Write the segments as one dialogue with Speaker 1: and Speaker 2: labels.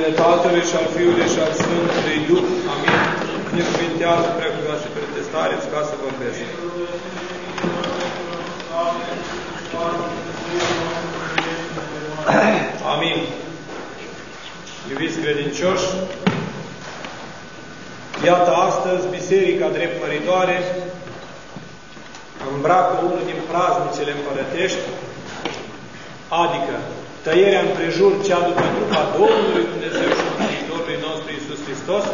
Speaker 1: numele Tatălui și al Fiului și al Sfântului Duh. Amin. Ne cuvintează preacuvea și pretestareți ca să vorbesc. Amin. Iubiți credincioși, iată astăzi Biserica Drept Măritoare îmbracă unul din praznicele împărătești, adică tăierea împrejur cea după trupa Domnului Dumnezeu și Mântuitorului nostru Iisus Hristos,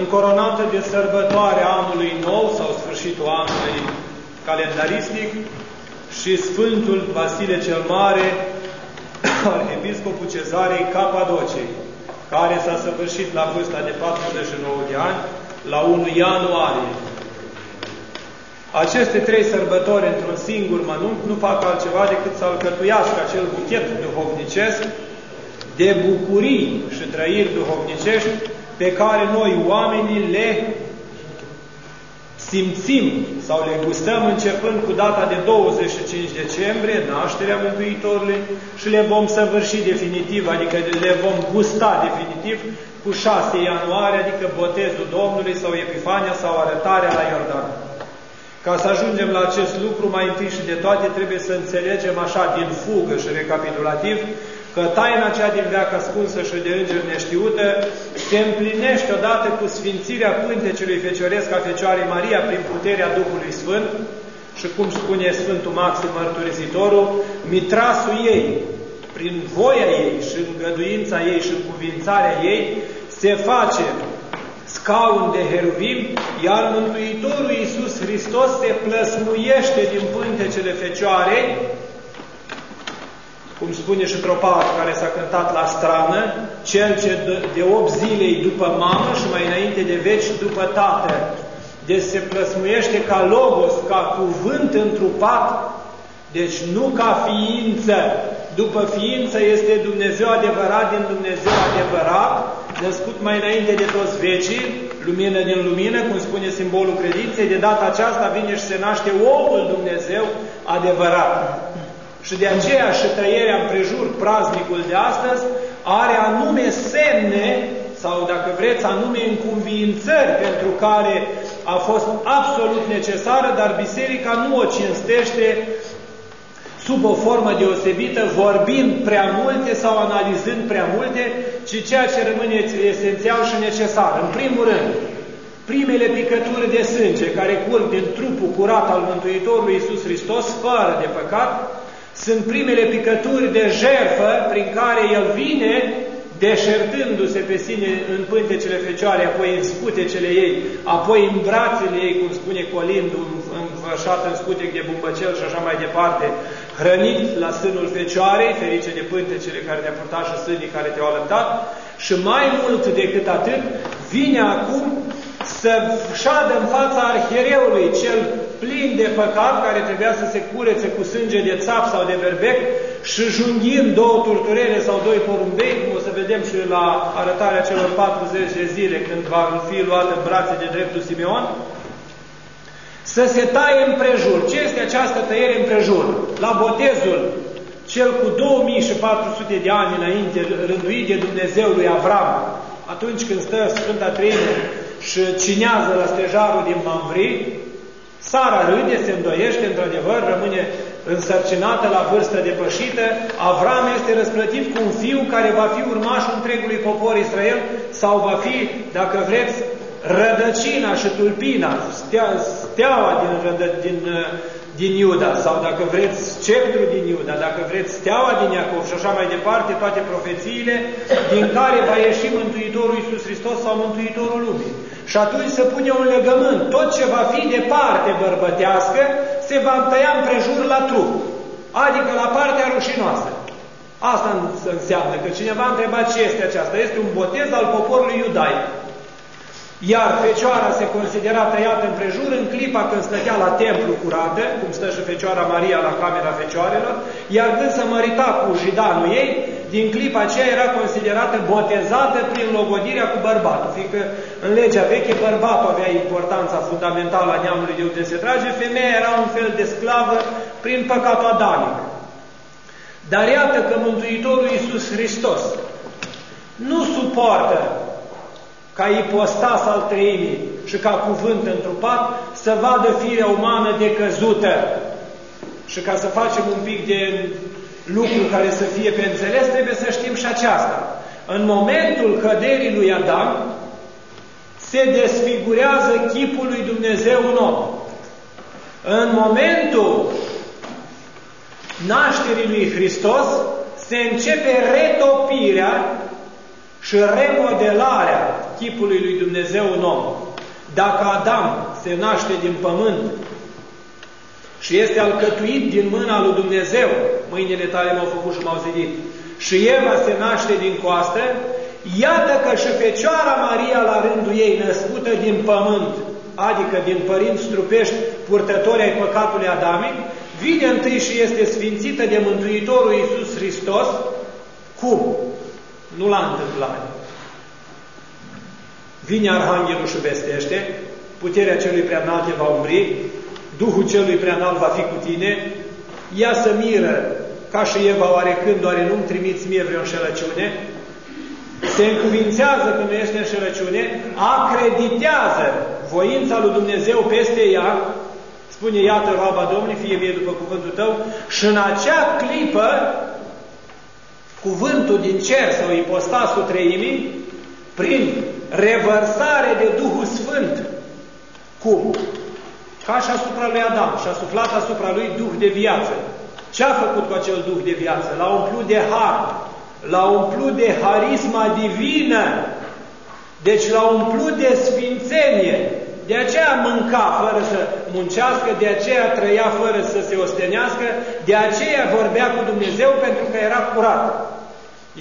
Speaker 1: încoronată de sărbătoarea anului nou sau sfârșitul anului calendaristic și Sfântul Vasile cel Mare, Arhiepiscopul Cezarei Capadocei, care s-a săvârșit la vârsta de 49 de ani, la 1 ianuarie aceste trei sărbători într-un singur mănunchi nu fac altceva decât să alcătuiască acel buchet duhovnicesc de bucurii și trăiri duhovnicești pe care noi oamenii le simțim sau le gustăm începând cu data de 25 decembrie, nașterea Mântuitorului, și le vom săvârși definitiv, adică le vom gusta definitiv cu 6 ianuarie, adică botezul Domnului sau Epifania sau arătarea la Iordan. Ca să ajungem la acest lucru, mai întâi și de toate, trebuie să înțelegem așa, din fugă și recapitulativ, că taina cea din veac ascunsă și de înger neștiută se împlinește odată cu sfințirea pântecelui fecioresc a Fecioarei Maria prin puterea Duhului Sfânt și cum spune Sfântul Maxim Mărturisitorul, mitrasul ei, prin voia ei și îngăduința ei și cuvințarea ei, se face scaun de heruvim, iar Mântuitorul Iisus Hristos se plăsmuiește din pântecele Fecioarei, cum spune și tropatul care s-a cântat la strană, cel ce de 8 zile după mamă și mai înainte de veci după tată. Deci se plăsmuiește ca logos, ca cuvânt întrupat, deci nu ca ființă. După ființă este Dumnezeu adevărat din Dumnezeu adevărat, născut mai înainte de toți vecii, lumină din lumină, cum spune simbolul credinței, de data aceasta vine și se naște omul Dumnezeu adevărat. Și de aceea și trăierea împrejur, praznicul de astăzi, are anume semne, sau dacă vreți, anume înconviințări pentru care a fost absolut necesară, dar Biserica nu o cinstește sub o formă deosebită, vorbind prea multe sau analizând prea multe, ci ceea ce rămâne esențial și necesar. În primul rând, primele picături de sânge care curg din trupul curat al Mântuitorului Iisus Hristos, fără de păcat, sunt primele picături de jerfă prin care El vine deșertându-se pe sine în pântecele Fecioare, apoi în scutecele ei, apoi în brațele ei, cum spune Colindu, învășat în scutec de bumbăcel și așa mai departe, hrănit la sânul Fecioarei, ferice de pântecele care te-a purtat și sânii care te-au alăptat, și mai mult decât atât, vine acum să șadă în fața arhiereului, cel plin de păcat, care trebuia să se curețe cu sânge de țap sau de berbec, și junghind două turturele sau doi porumbei, cum o să vedem și la arătarea celor 40 de zile, când va fi luat în brațe de dreptul Simeon, să se taie împrejur. Ce este această tăiere împrejur? La botezul cel cu 2400 de ani înainte, rânduit de Dumnezeu lui Avram, atunci când stă Sfânta Treime și cinează la stejarul din Mamvri, Sara râde, se îndoiește, într-adevăr, rămâne însărcinată la vârstă depășită, Avram este răsplătit cu un fiu care va fi urmașul întregului popor Israel sau va fi, dacă vreți, rădăcina și tulpina, stea, steaua din, rădă, din, din Iuda, sau dacă vreți sceptru din Iuda, dacă vreți steaua din Iacov și așa mai departe, toate profețiile din care va ieși Mântuitorul Iisus Hristos sau Mântuitorul Lumii. Și atunci se pune un legământ. Tot ce va fi de parte bărbătească se va întăia împrejur la trup, adică la partea rușinoasă. Asta înseamnă că cineva a întrebat ce este aceasta. Este un botez al poporului iudaic. Iar Fecioara se considera tăiată împrejur în clipa când stătea la templu curată, cum stă și Fecioara Maria la camera Fecioarelor, iar când se mărita cu jidanul ei, din clipa aceea era considerată botezată prin logodirea cu bărbatul, fiindcă în legea veche bărbatul avea importanța fundamentală a neamului de unde se trage, femeia era un fel de sclavă prin păcatul adamic. Dar iată că Mântuitorul Iisus Hristos, nu suportă ca ipostas al treimii și ca cuvânt întrupat să vadă firea umană decăzută. Și ca să facem un pic de lucru care să fie pe înțeles, trebuie să știm și aceasta. În momentul căderii lui Adam, se desfigurează chipul lui Dumnezeu în om. În momentul nașterii lui Hristos, se începe retopirea și remodelarea chipului lui Dumnezeu în om. Dacă Adam se naște din pământ și este alcătuit din mâna lui Dumnezeu, mâinile tale m-au făcut și m-au zidit, și Eva se naște din coastă, iată că și Fecioara Maria la rândul ei, născută din pământ, adică din părinți trupești purtători ai păcatului adamic, vine întâi și este sfințită de Mântuitorul Iisus Hristos, cum? Nu la întâmplare. Vine Arhanghelul și vestește, puterea celui preanalt va umbri, Duhul celui preanalt va fi cu tine, ea să miră, ca și Eva oarecând, oare nu-mi trimiți mie vreo înșelăciune? Se încuvințează că nu este înșelăciune, acreditează voința lui Dumnezeu peste ea, spune, iată roaba Domnului, fie mie după cuvântul tău, și în acea clipă, cuvântul din cer sau ipostasul treimii, prin revărsare de Duhul Sfânt. Cum? Ca și asupra lui Adam și a suflat asupra lui Duh de viață. Ce a făcut cu acel Duh de viață? L-a umplut de har, l-a umplut de harisma divină, deci l-a umplut de sfințenie. De aceea mânca fără să muncească, de aceea trăia fără să se ostenească, de aceea vorbea cu Dumnezeu pentru că era curat.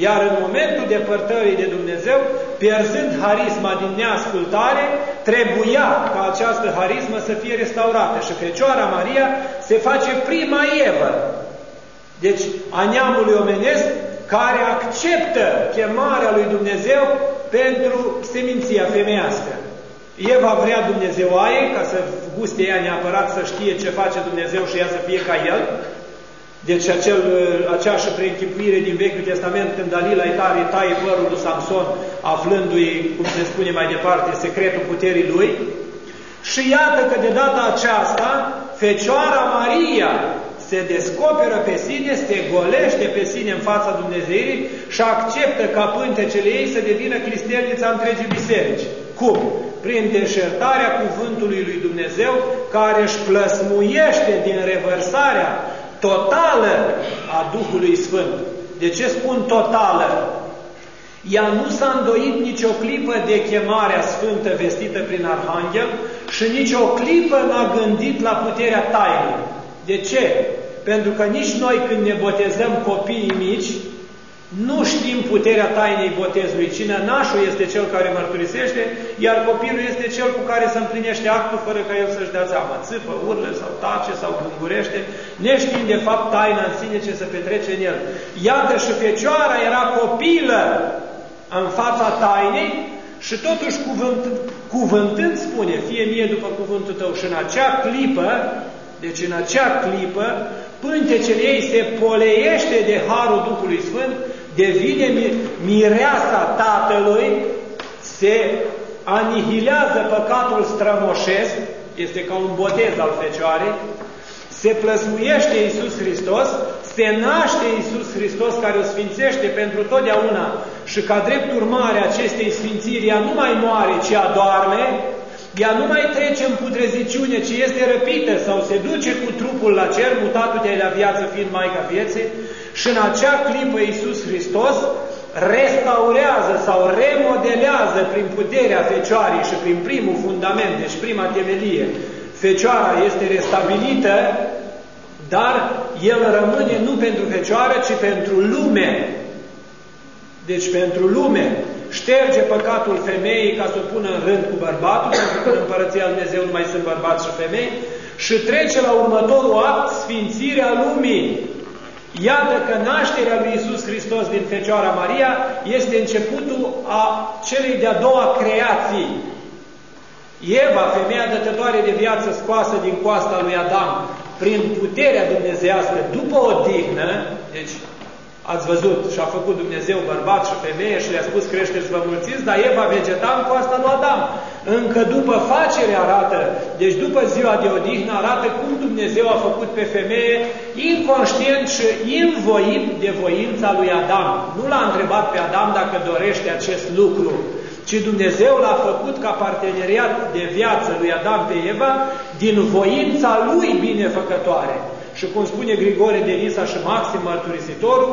Speaker 1: Iar în momentul depărtării de Dumnezeu, pierzând harisma din neascultare, trebuia ca această harismă să fie restaurată. Și Fecioara Maria se face prima Evă. Deci, a neamului omenesc care acceptă chemarea lui Dumnezeu pentru seminția femeiască. Eva vrea Dumnezeuaie, ca să guste ea neapărat să știe ce face Dumnezeu și ea să fie ca El, deci acel, aceeași preînchipuire din Vechiul Testament, când Dalila îi tare, taie părul lui Samson, aflându-i, cum se spune mai departe, secretul puterii lui. Și iată că de data aceasta, Fecioara Maria se descoperă pe sine, se golește pe sine în fața Dumnezeirii și acceptă ca pântecele ei să devină cristelnița întregii biserici. Cum? Prin deșertarea cuvântului lui Dumnezeu, care își plăsmuiește din revărsarea totală a Duhului Sfânt. De ce spun totală? Ea nu s-a îndoit nicio clipă de chemarea sfântă vestită prin Arhanghel și nicio clipă n-a gândit la puterea tainei. De ce? Pentru că nici noi când ne botezăm copiii mici, nu știm puterea tainei botezului. Cine nașul este cel care mărturisește, iar copilul este cel cu care se împlinește actul fără ca el să-și dea seama. Țâpă, urlă sau tace sau gângurește, neștiind de fapt taina în sine ce se petrece în el. Iată și Fecioara era copilă în fața tainei și totuși cuvânt, cuvântând spune, fie mie după cuvântul tău și în acea clipă, deci în acea clipă, pântecele ei se poleiește de Harul Duhului Sfânt devine mireasa Tatălui, se anihilează păcatul strămoșesc, este ca un botez al Fecioarei, se plăsmuiește Iisus Hristos, se naște Iisus Hristos care o sfințește pentru totdeauna și ca drept urmare acestei sfințiri ea nu mai moare, ci adorme, ea nu mai trece în putreziciune, ci este răpită sau se duce cu trupul la cer, mutatul de la viață fiind Maica vieții, și în acea clipă Iisus Hristos restaurează sau remodelează prin puterea Fecioarei și prin primul fundament, deci prima temelie, Fecioara este restabilită, dar el rămâne nu pentru Fecioară, ci pentru lume. Deci pentru lume șterge păcatul femeii ca să o pună în rând cu bărbatul, pentru că în Împărăția Lui Dumnezeu nu mai sunt bărbați și femei, și trece la următorul act, sfințirea lumii. Iată că nașterea lui Isus Hristos din Fecioara Maria este începutul a celei de-a doua creații. Eva, femeia dătătoare de viață scoasă din coasta lui Adam, prin puterea dumnezească, după o dignă, deci Ați văzut, și-a făcut Dumnezeu bărbat și femeie și le-a spus creșteți vă mulțiți, dar Eva vegeta în coasta lui Adam. Încă după facere arată, deci după ziua de odihnă arată cum Dumnezeu a făcut pe femeie inconștient și invoit de voința lui Adam. Nu l-a întrebat pe Adam dacă dorește acest lucru, ci Dumnezeu l-a făcut ca parteneriat de viață lui Adam pe Eva din voința lui binefăcătoare. Și cum spune Grigore de Nisa și Maxim Mărturisitorul,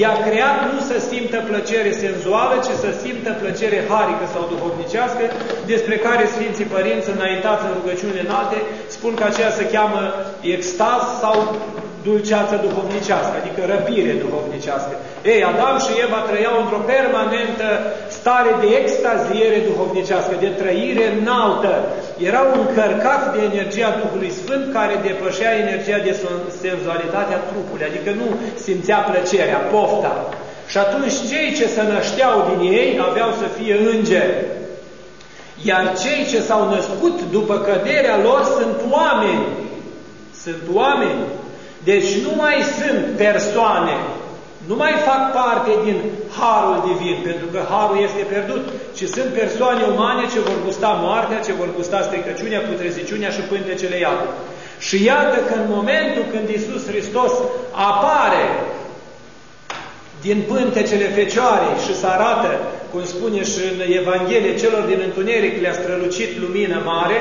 Speaker 1: i-a creat nu să simtă plăcere senzuală, ci să simtă plăcere harică sau duhovnicească, despre care Sfinții Părinți înaintați în rugăciune înalte spun că aceea se cheamă extaz sau dulceață duhovnicească, adică răpire duhovnicească. Ei, Adam și Eva trăiau într-o permanentă stare de extaziere duhovnicească, de trăire înaltă. Erau încărcați de energia Duhului Sfânt care depășea energia de senzualitate a trupului, adică nu simțea plăcerea, pofta. Și atunci cei ce se nășteau din ei aveau să fie îngeri. Iar cei ce s-au născut după căderea lor sunt oameni. Sunt oameni. Deci nu mai sunt persoane, nu mai fac parte din harul divin, pentru că harul este pierdut, ci sunt persoane umane ce vor gusta moartea, ce vor gusta stricăciunea, putreziciunea și pântecele iadului. Și iată că în momentul când Iisus Hristos apare din pântecele Fecioarei și se arată, cum spune și în Evanghelie, celor din întuneric le-a strălucit lumină mare,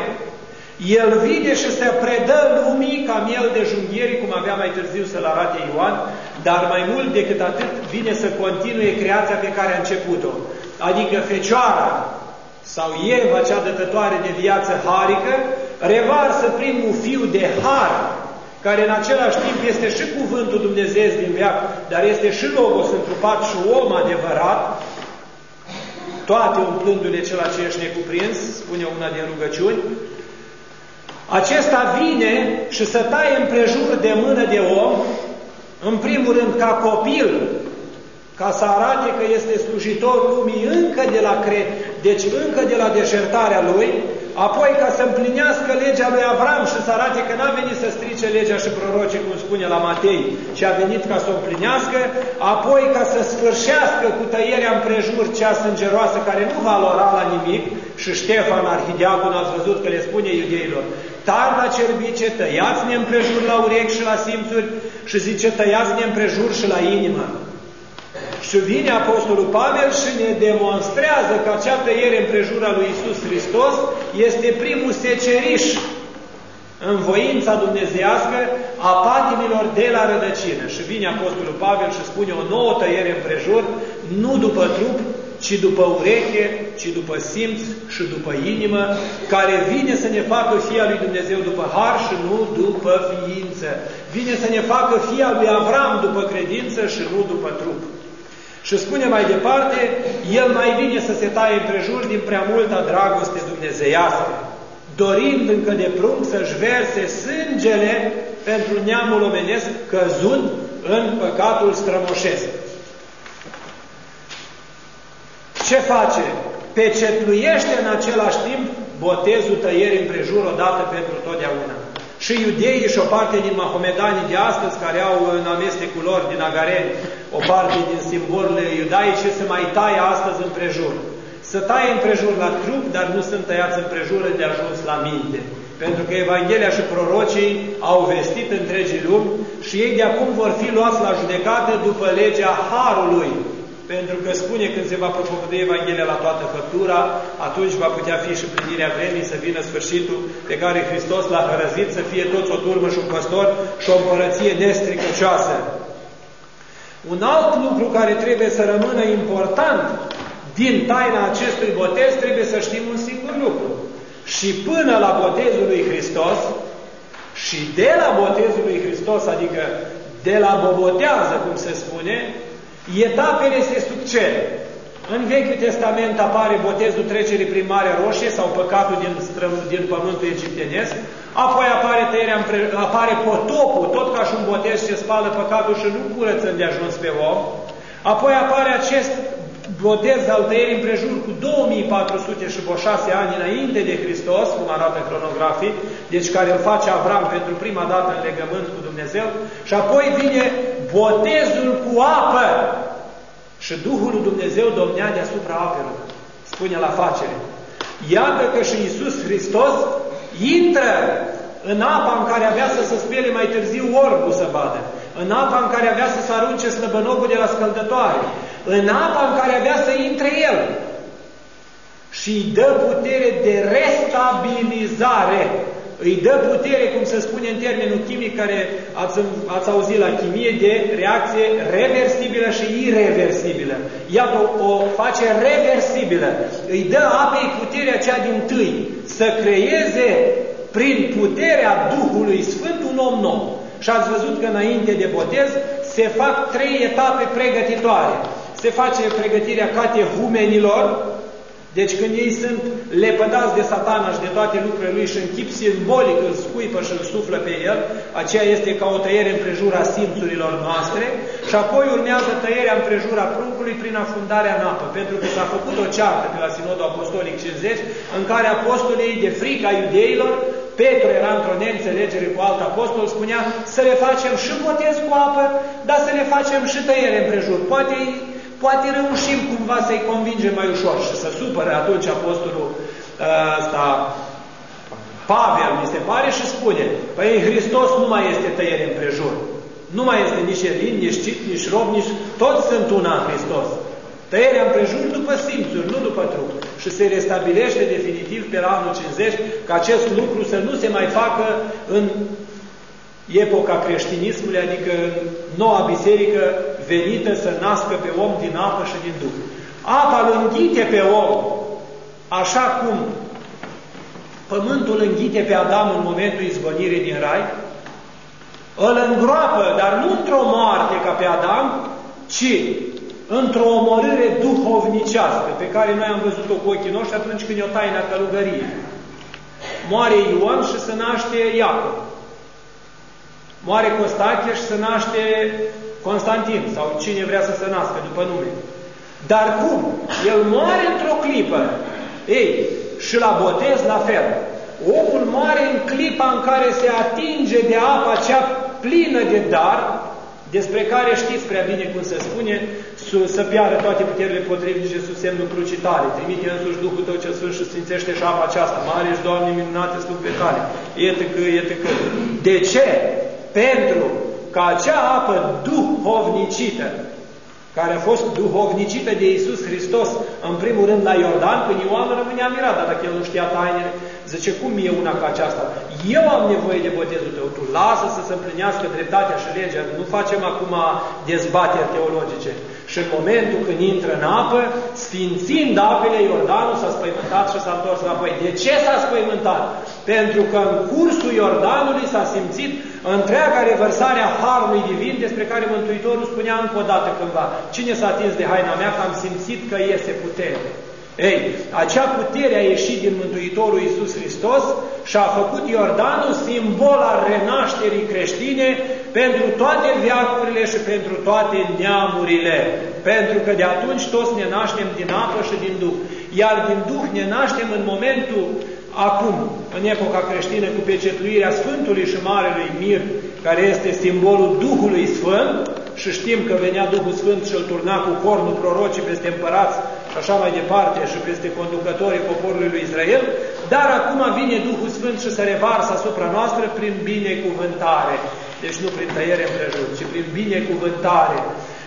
Speaker 1: el vine și se predă lumii ca miel de junghieri, cum avea mai târziu să-l arate Ioan, dar mai mult decât atât vine să continue creația pe care a început-o. Adică Fecioara sau Eva, cea dătătoare de viață harică, revarsă primul fiu de har, care în același timp este și cuvântul Dumnezeu din veac, dar este și Logos întrupat și om adevărat, toate umplându-le cel ce ești necuprins, spune una din rugăciuni, acesta vine și să taie împrejur de mână de om, în primul rând ca copil, ca să arate că este slujitor lumii încă de la cre... deci încă de la deșertarea lui, apoi ca să împlinească legea lui Avram și să arate că n-a venit să strice legea și prorocii, cum spune la Matei, ci a venit ca să o împlinească, apoi ca să sfârșească cu tăierea împrejur cea sângeroasă care nu valora la nimic, și Ștefan, arhidiacon, ați văzut că le spune iudeilor, tar la cerbice, tăiați-ne împrejur la urechi și la simțuri și zice, tăiați-ne împrejur și la inimă. Și vine Apostolul Pavel și ne demonstrează că acea tăiere împrejura lui Isus Hristos este primul seceriș în voința dumnezească a patimilor de la rădăcină. Și vine Apostolul Pavel și spune o nouă tăiere împrejur, nu după trup, ci după ureche, ci după simț și după inimă, care vine să ne facă Fia lui Dumnezeu după har și nu după ființă. Vine să ne facă Fia lui Avram după credință și nu după trup. Și spune mai departe, el mai vine să se taie împrejur din prea multă dragoste dumnezeiască, dorind încă de prunc să-și verse sângele pentru neamul omenesc căzut în păcatul strămoșesc. Ce face? Pecetluiește în același timp botezul tăierii împrejur odată pentru totdeauna. Și iudeii și o parte din mahomedanii de astăzi, care au în amestecul lor din agareni o parte din simbolurile iudaice, se mai taie astăzi împrejur. Să taie împrejur la trup, dar nu sunt tăiați împrejur de ajuns la minte. Pentru că Evanghelia și prorocii au vestit întregii lumi și ei de acum vor fi luați la judecată după legea Harului, pentru că spune când se va propovădui Evanghelia la toată făptura, atunci va putea fi și plinirea vremii, să vină sfârșitul pe care Hristos l-a hărăzit, să fie toți o turmă și un păstor și o împărăție nestricăcioasă. Un alt lucru care trebuie să rămână important din taina acestui botez, trebuie să știm un singur lucru. Și până la botezul lui Hristos, și de la botezul lui Hristos, adică de la bobotează, cum se spune, Etapele se succed. În Vechiul Testament apare botezul trecerii prin Marea Roșie sau păcatul din, stră, din pământul egiptenesc, apoi apare, tăierea, apare potopul, tot ca și un botez ce spală păcatul și nu curăță de ajuns pe om, apoi apare acest botez al tăierii împrejur cu 2406 ani înainte de Hristos, cum arată cronografii, deci care îl face Avram pentru prima dată în legământ cu Dumnezeu, și apoi vine botezul cu apă și Duhul lui Dumnezeu domnea deasupra apelor, spune la facere. Iată că și Iisus Hristos intră în apa în care avea să se spele mai târziu orbul să vadă, în apa în care avea să se arunce slăbănogul de la scăldătoare, în apa în care avea să intre El și îi dă putere de restabilizare. Îi dă putere, cum se spune în termenul chimic, care ați, ați auzit la chimie, de reacție reversibilă și irreversibilă. Iată, o, o face reversibilă. Îi dă apei puterea cea din tâi să creeze prin puterea Duhului Sfânt un om nou. Și ați văzut că înainte de botez se fac trei etape pregătitoare. Se face pregătirea catehumenilor, deci când ei sunt lepădați de satana și de toate lucrurile lui și în chip simbolic îl scuipă și îl suflă pe el, aceea este ca o tăiere împrejura simțurilor noastre și apoi urmează tăierea împrejura pruncului prin afundarea în apă, pentru că s-a făcut o ceartă pe la Sinodul Apostolic 50 în care apostolii de frica iudeilor Petru era într-o neînțelegere cu alt apostol, spunea să le facem și botez cu apă, dar să le facem și tăiere împrejur. Poate poate reușim cumva să-i convingem mai ușor și să supere atunci apostolul uh, ăsta, Pavel, mi se pare, și spune, păi în Hristos nu mai este tăiere împrejur. Nu mai este nici elin, nici cit, nici rob, nici... Toți sunt una în Hristos. Tăierea împrejur după simțuri, nu după trup. Și se restabilește definitiv pe la anul 50 că acest lucru să nu se mai facă în epoca creștinismului, adică noua biserică venită să nască pe om din apă și din Duh. Apa îl înghite pe om, așa cum pământul înghite pe Adam în momentul izbănirii din rai, îl îngroapă, dar nu într-o moarte ca pe Adam, ci într-o omorâre duhovnicească, pe care noi am văzut-o cu ochii noștri atunci când e o taină călugărie. Moare Ioan și se naște Iacob. Moare Costache și se naște Constantin sau cine vrea să se nască după nume. Dar cum? El moare într-o clipă. Ei, și la botez la fel. Omul moare în clipa în care se atinge de apa cea plină de dar, despre care știți prea bine cum se spune, să piară toate puterile potrivnice sub semnul crucitare. Trimite însuși Duhul Tău cel Sfânt și sfințește și apa aceasta. Mare și Doamne minunate sunt pe cale. Iată că, iată că. De ce? Pentru ca acea apă duhovnicită, care a fost duhovnicită de Iisus Hristos, în primul rând la Iordan, când Ioan rămânea mirat, dar dacă el nu știa tainele, zice, cum e una ca aceasta? Eu am nevoie de botezul tău, tu lasă să se împlinească dreptatea și legea, nu facem acum dezbateri teologice. Și în momentul când intră în apă, sfințind apele, Iordanul s-a spăimântat și s-a întors înapoi. De ce s-a spăimântat? Pentru că în cursul Iordanului s-a simțit întreaga revărsare a Harului Divin, despre care Mântuitorul spunea încă o dată cândva. Cine s-a atins de haina mea că am simțit că iese putere? Ei, acea putere a ieșit din Mântuitorul Iisus Hristos și a făcut Iordanul simbol al renașterii creștine pentru toate viacurile și pentru toate neamurile. Pentru că de atunci toți ne naștem din apă și din Duh. Iar din Duh ne naștem în momentul acum, în epoca creștină, cu pecetluirea Sfântului și Marelui Mir, care este simbolul Duhului Sfânt, și știm că venea Duhul Sfânt și îl turna cu cornul prorocii peste împărați și așa mai departe și peste conducătorii poporului lui Israel, dar acum vine Duhul Sfânt și se revarsă asupra noastră prin binecuvântare. Deci nu prin tăiere împrejur, ci prin binecuvântare.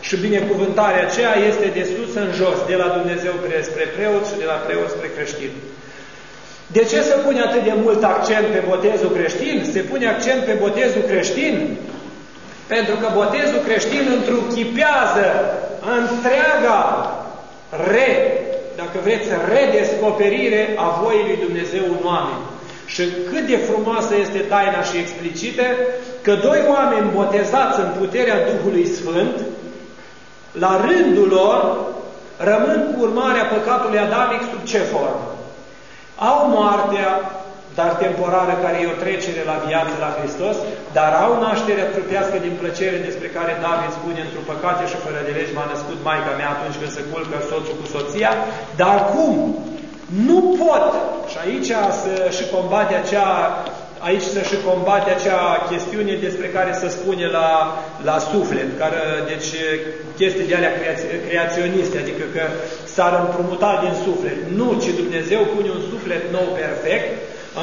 Speaker 1: Și binecuvântarea aceea este de sus în jos, de la Dumnezeu spre preot și de la preot spre creștin. De ce se pune atât de mult accent pe botezul creștin? Se pune accent pe botezul creștin pentru că botezul creștin întruchipează întreaga re, dacă vreți, redescoperire a voii lui Dumnezeu în oameni. Și cât de frumoasă este taina și explicită că doi oameni botezați în puterea Duhului Sfânt, la rândul lor, rămân cu urmarea păcatului adamic sub ce formă? Au moartea dar temporară, care e o trecere la viață la Hristos, dar au nașterea trupească din plăcere despre care David spune într-o păcate și fără de legi m-a născut Maica mea atunci când se culcă soțul cu soția, dar cum? Nu pot, și aici să și combate acea aici să și combate acea chestiune despre care se spune la, la suflet, care, deci chestii de alea creaționiste, adică că s-ar împrumuta din suflet. Nu, ci Dumnezeu pune un suflet nou perfect,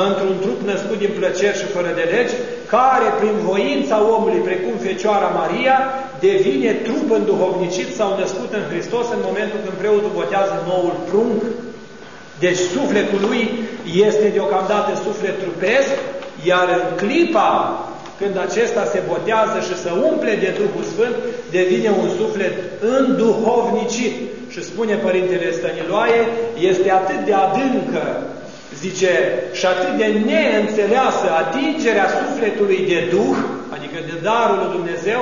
Speaker 1: într-un trup născut din plăceri și fără de legi, care prin voința omului, precum Fecioara Maria, devine trup înduhovnicit sau născut în Hristos în momentul când preotul botează noul prunc. Deci sufletul lui este deocamdată suflet trupesc, iar în clipa când acesta se botează și se umple de Duhul Sfânt, devine un suflet înduhovnicit. Și spune Părintele Stăniloae, este atât de adâncă zice, și atât de neînțeleasă atingerea sufletului de Duh, adică de darul lui Dumnezeu,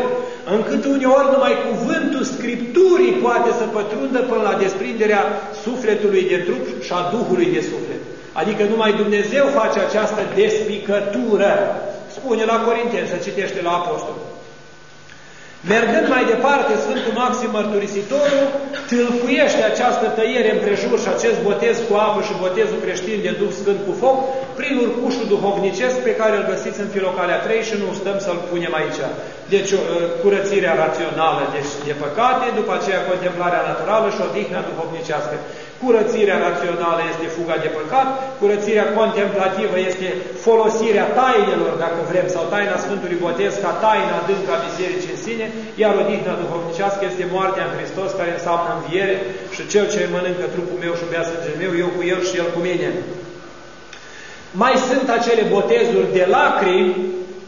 Speaker 1: încât uneori numai cuvântul Scripturii poate să pătrundă până la desprinderea sufletului de trup și a Duhului de suflet. Adică numai Dumnezeu face această despicătură. Spune la Corinteni, să citește la Apostol. Mergând mai departe, Sfântul Maxim Mărturisitorul tâlcuiește această tăiere împrejur și acest botez cu apă și botezul creștin de Duh Sfânt cu foc prin urcușul duhovnicesc pe care îl găsiți în Filocalea 3 și nu stăm să-l punem aici. Deci uh, curățirea rațională deci de păcate, după aceea contemplarea naturală și odihna duhovnicească. Curățirea rațională este fuga de păcat, curățirea contemplativă este folosirea tainelor, dacă vrem, sau taina Sfântului Botez ca taina adâncă a Bisericii în sine, iar odihna duhovnicească este moartea în Hristos, care înseamnă înviere și cel ce mănâncă trupul meu și bea sângele meu, eu cu el și el cu mine. Mai sunt acele botezuri de lacrimi,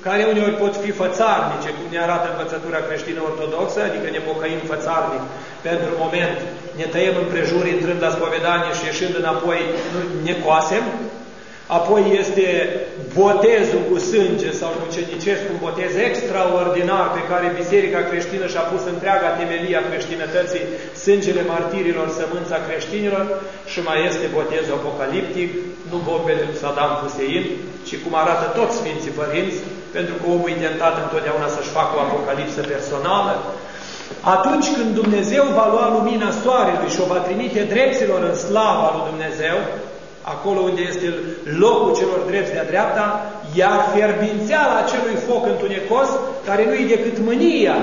Speaker 1: care uneori pot fi fățarnice, cum ne arată învățătura creștină ortodoxă, adică ne pocăim fățarnic pentru moment, ne tăiem împrejur intrând la spovedanie și ieșind înapoi ne coasem, apoi este botezul cu sânge sau mucenicesc, un botez extraordinar pe care Biserica creștină și-a pus întreaga temelie a creștinătății, sângele martirilor, sămânța creștinilor și mai este botezul apocaliptic, nu bombele lui Saddam Hussein, ci cum arată toți Sfinții Părinți, pentru că omul e tentat întotdeauna să-și facă o apocalipsă personală, atunci când Dumnezeu va lua lumina soarelui și o va trimite dreptilor în slava lui Dumnezeu, acolo unde este locul celor drepți de-a dreapta, iar fierbințeala acelui foc întunecos, care nu e decât mânia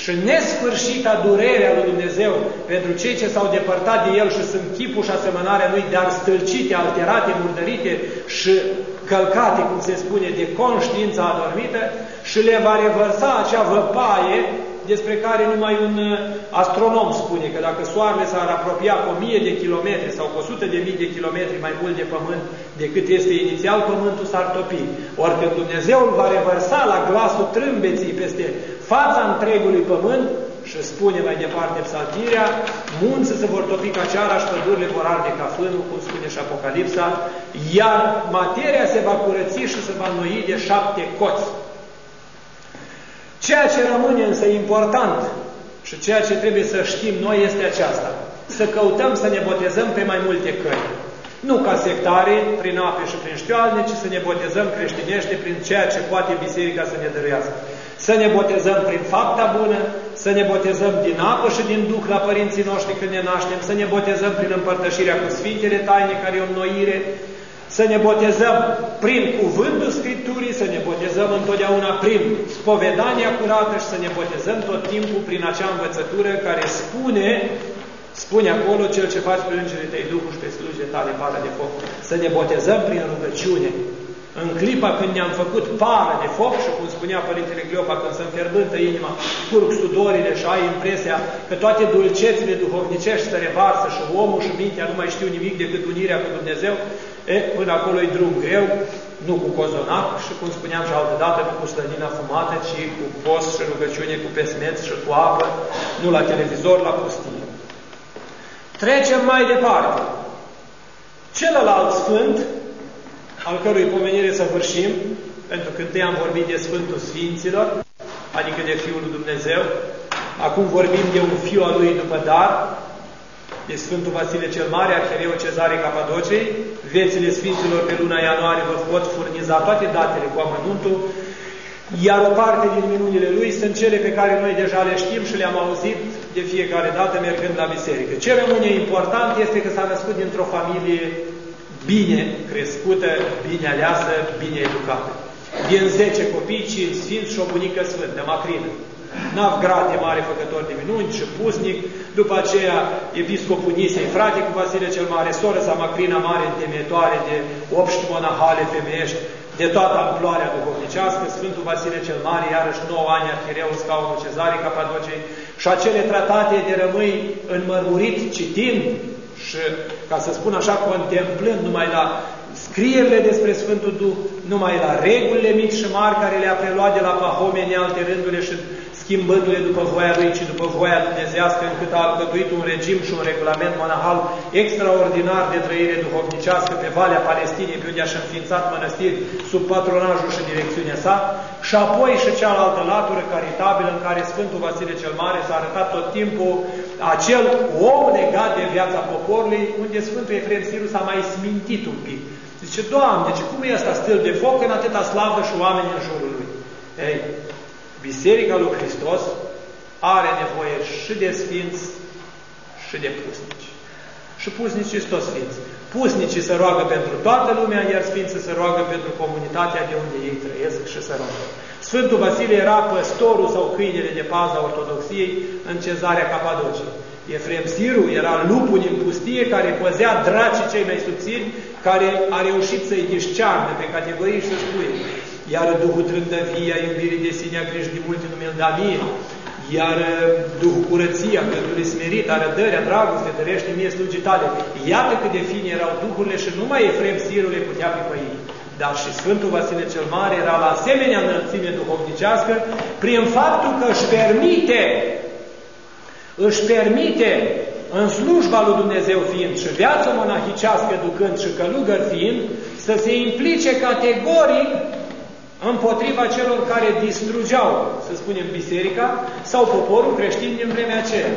Speaker 1: și nesfârșita durerea lui Dumnezeu pentru cei ce s-au depărtat de El și sunt chipul și asemănarea Lui, dar stâlcite, alterate, murdărite și călcate, cum se spune, de conștiința adormită și le va revărsa acea văpaie despre care numai un uh, astronom spune că dacă Soarele s-ar apropia cu 1000 de kilometri sau cu 100 de mii de kilometri mai mult de Pământ decât este inițial, Pământul s-ar topi. Ori când Dumnezeu îl va revărsa la glasul trâmbeții peste fața întregului Pământ, și spune mai departe psaltirea, munții se vor topi ca ceara și pădurile vor arde ca fânul, cum spune și Apocalipsa, iar materia se va curăți și se va noi de șapte coți. Ceea ce rămâne însă important și ceea ce trebuie să știm noi este aceasta. Să căutăm să ne botezăm pe mai multe căi. Nu ca sectare, prin ape și prin știoalne, ci să ne botezăm creștinește prin ceea ce poate Biserica să ne dăruiască. Să ne botezăm prin fapta bună, să ne botezăm din apă și din Duh la părinții noștri când ne naștem, să ne botezăm prin împărtășirea cu Sfintele Taine, care e o înnoire, să ne botezăm prin cuvântul Scripturii, să ne botezăm întotdeauna prin spovedania curată și să ne botezăm tot timpul prin acea învățătură care spune, spune acolo, cel ce faci pe îngerii tăi Duhul și pe slujile tale pară de foc, să ne botezăm prin rugăciune. În clipa când ne-am făcut pară de foc și cum spunea Părintele Cleopa, când se înfierbântă inima, curg sudorile și ai impresia că toate dulcețile duhovnicești se revarsă și omul și mintea nu mai știu nimic decât unirea cu Dumnezeu, E, până acolo e drum greu, nu cu cozonac și, cum spuneam și altă dată, cu slănina fumată, ci cu post și rugăciune, cu pesmeț și cu apă, nu la televizor, la pustie. Trecem mai departe. Celălalt sfânt, al cărui pomenire să vârșim, pentru că întâi am vorbit de Sfântul Sfinților, adică de Fiul lui Dumnezeu, acum vorbim de un fiu al lui după dar, de Sfântul Vasile cel Mare, Arhereu Cezare Capadocei, viețile Sfinților pe luna ianuarie vă pot furniza toate datele cu amănuntul, iar o parte din minunile lui sunt cele pe care noi deja le știm și le-am auzit de fiecare dată mergând la biserică. Ce rămâne important este că s-a născut dintr-o familie bine crescută, bine aleasă, bine educată. Din 10 copii, 5 sfinți și o bunică sfântă, Macrină. Navgrate, mare făcător de minuni și pusnic, după aceea episcopul Nisei, frate cu Vasile cel Mare, soră sa Macrina Mare, întemeietoare de 8 monahale femeiești, de toată amploarea duhovnicească, Sfântul Vasile cel Mare, iarăși 9 ani arhireul scaunul Cezare Capadocei, și acele tratate de rămâi înmărmurit citind și, ca să spun așa, contemplând numai la scrierile despre Sfântul Duh, numai la regulile mici și mari care le-a preluat de la Pahomeni alte rânduri și schimbându-le după voia lui, ci după voia dumnezească, încât a alcătuit un regim și un regulament monahal extraordinar de trăire duhovnicească pe Valea Palestinei, pe unde a înființat mănăstiri sub patronajul și direcțiunea sa, și apoi și cealaltă latură caritabilă în care Sfântul Vasile cel Mare s-a arătat tot timpul acel om legat de viața poporului, unde Sfântul Efrem Siru s-a mai smintit un pic. Zice, Doamne, ce cum e asta stil de foc în atâta slavă și oameni în jurul lui? Ei, Biserica lui Hristos are nevoie și de sfinți și de pusnici. Și pusnicii sunt toți sfinți. Pusnicii se roagă pentru toată lumea, iar sfinții se roagă pentru comunitatea de unde ei trăiesc și se roagă. Sfântul Vasile era păstorul sau câinele de pază a Ortodoxiei în cezarea Capadociei. Efrem Siru era lupul din pustie care păzea dracii cei mai subțiri, care a reușit să-i discearnă pe categorii și să spune iar Duhul trândăvia, iubirii de sine, a crești de multe numele Damir, iar uh, Duhul curăția, gândului smerit, arădărea, dragoste, dărește mie slugii tale. Iată cât de fine erau Duhurile și numai Efrem Sirul le putea pipăi. Dar și Sfântul Vasile cel Mare era la asemenea înălțime duhovnicească prin faptul că își permite, își permite în slujba lui Dumnezeu fiind și viața monahicească ducând și călugăr fiind, să se implice categoric împotriva celor care distrugeau, să spunem, biserica sau poporul creștin din vremea aceea.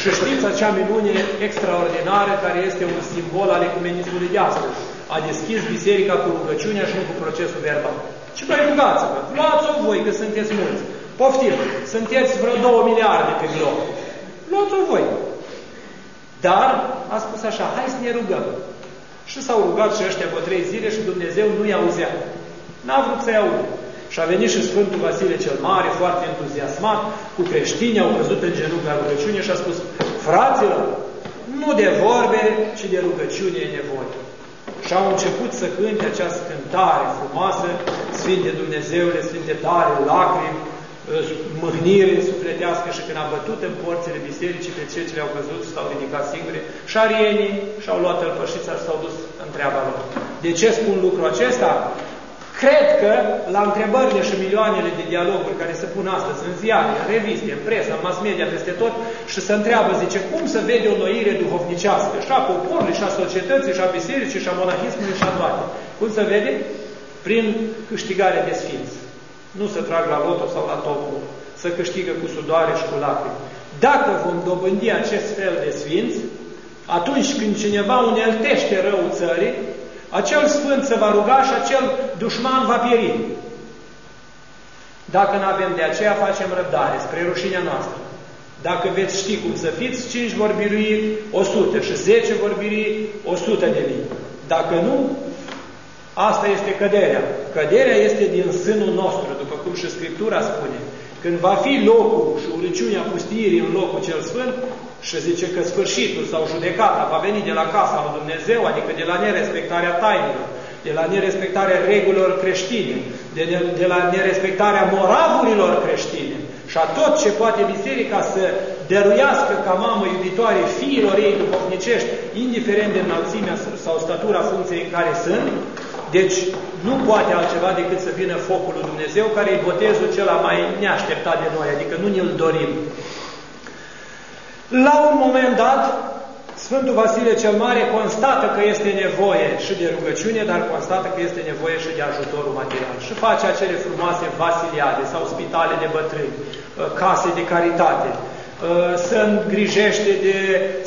Speaker 1: Și știți acea minune extraordinară care este un simbol al ecumenismului de astăzi. A deschis biserica cu rugăciunea și nu cu procesul verbal. Și voi rugați-vă, luați-o voi că sunteți mulți. Poftim, sunteți vreo două miliarde pe glob. Luați-o voi. Dar a spus așa, hai să ne rugăm. Și s-au rugat și ăștia pe trei zile și Dumnezeu nu-i auzea. N-a vrut să-i audă. Și a venit și Sfântul Vasile cel Mare, foarte entuziasmat, cu creștini, au căzut în genunchi la rugăciune și a spus, fraților, nu de vorbe, ci de rugăciune e nevoie. Și au început să cânte această cântare frumoasă, Sfinte Dumnezeule, Sfinte tare, lacrimi, mâhnire sufletească și când a bătut în porțile bisericii pe cei ce le-au văzut, s-au ridicat singure, și șarienii și-au luat tălpășița și s-au dus în treaba lor. De ce spun lucrul acesta? Cred că la întrebările și milioanele de dialoguri care se pun astăzi în ziare, în reviste, în presă, în mass media, peste tot, și se întreabă, zice, cum să vede o noire duhovnicească, și a poporului, și a societății, și a bisericii, și a monahismului, și a toate. Cum să vede? Prin câștigare de sfinți. Nu să trag la loto sau la topul, să câștigă cu sudoare și cu lacrimi. Dacă vom dobândi acest fel de sfinți, atunci când cineva uneltește rău țării, acel sfânt se va ruga și acel dușman va pieri. Dacă nu avem de aceea, facem răbdare spre rușinea noastră. Dacă veți ști cum să fiți, 5 vor birui 100 și 10 vor birui 100 de mii. Dacă nu, asta este căderea. Căderea este din sânul nostru, după cum și Scriptura spune. Când va fi locul și urăciunea pustirii în locul cel sfânt, și zice că sfârșitul sau judecata va veni de la casa lui Dumnezeu, adică de la nerespectarea tainelor, de la nerespectarea regulilor creștine, de, de, de la nerespectarea moravurilor creștine. Și a tot ce poate biserica să dăruiască ca mamă iubitoare fiilor ei duhovnicești, indiferent de înălțimea sau statura funcției în care sunt, deci nu poate altceva decât să vină focul lui Dumnezeu, care e botezul cel mai neașteptat de noi, adică nu ne-l dorim. La un moment dat, Sfântul Vasile cel Mare constată că este nevoie și de rugăciune, dar constată că este nevoie și de ajutorul material. Și face acele frumoase vasiliade sau spitale de bătrâni, ă, case de caritate, să îngrijește de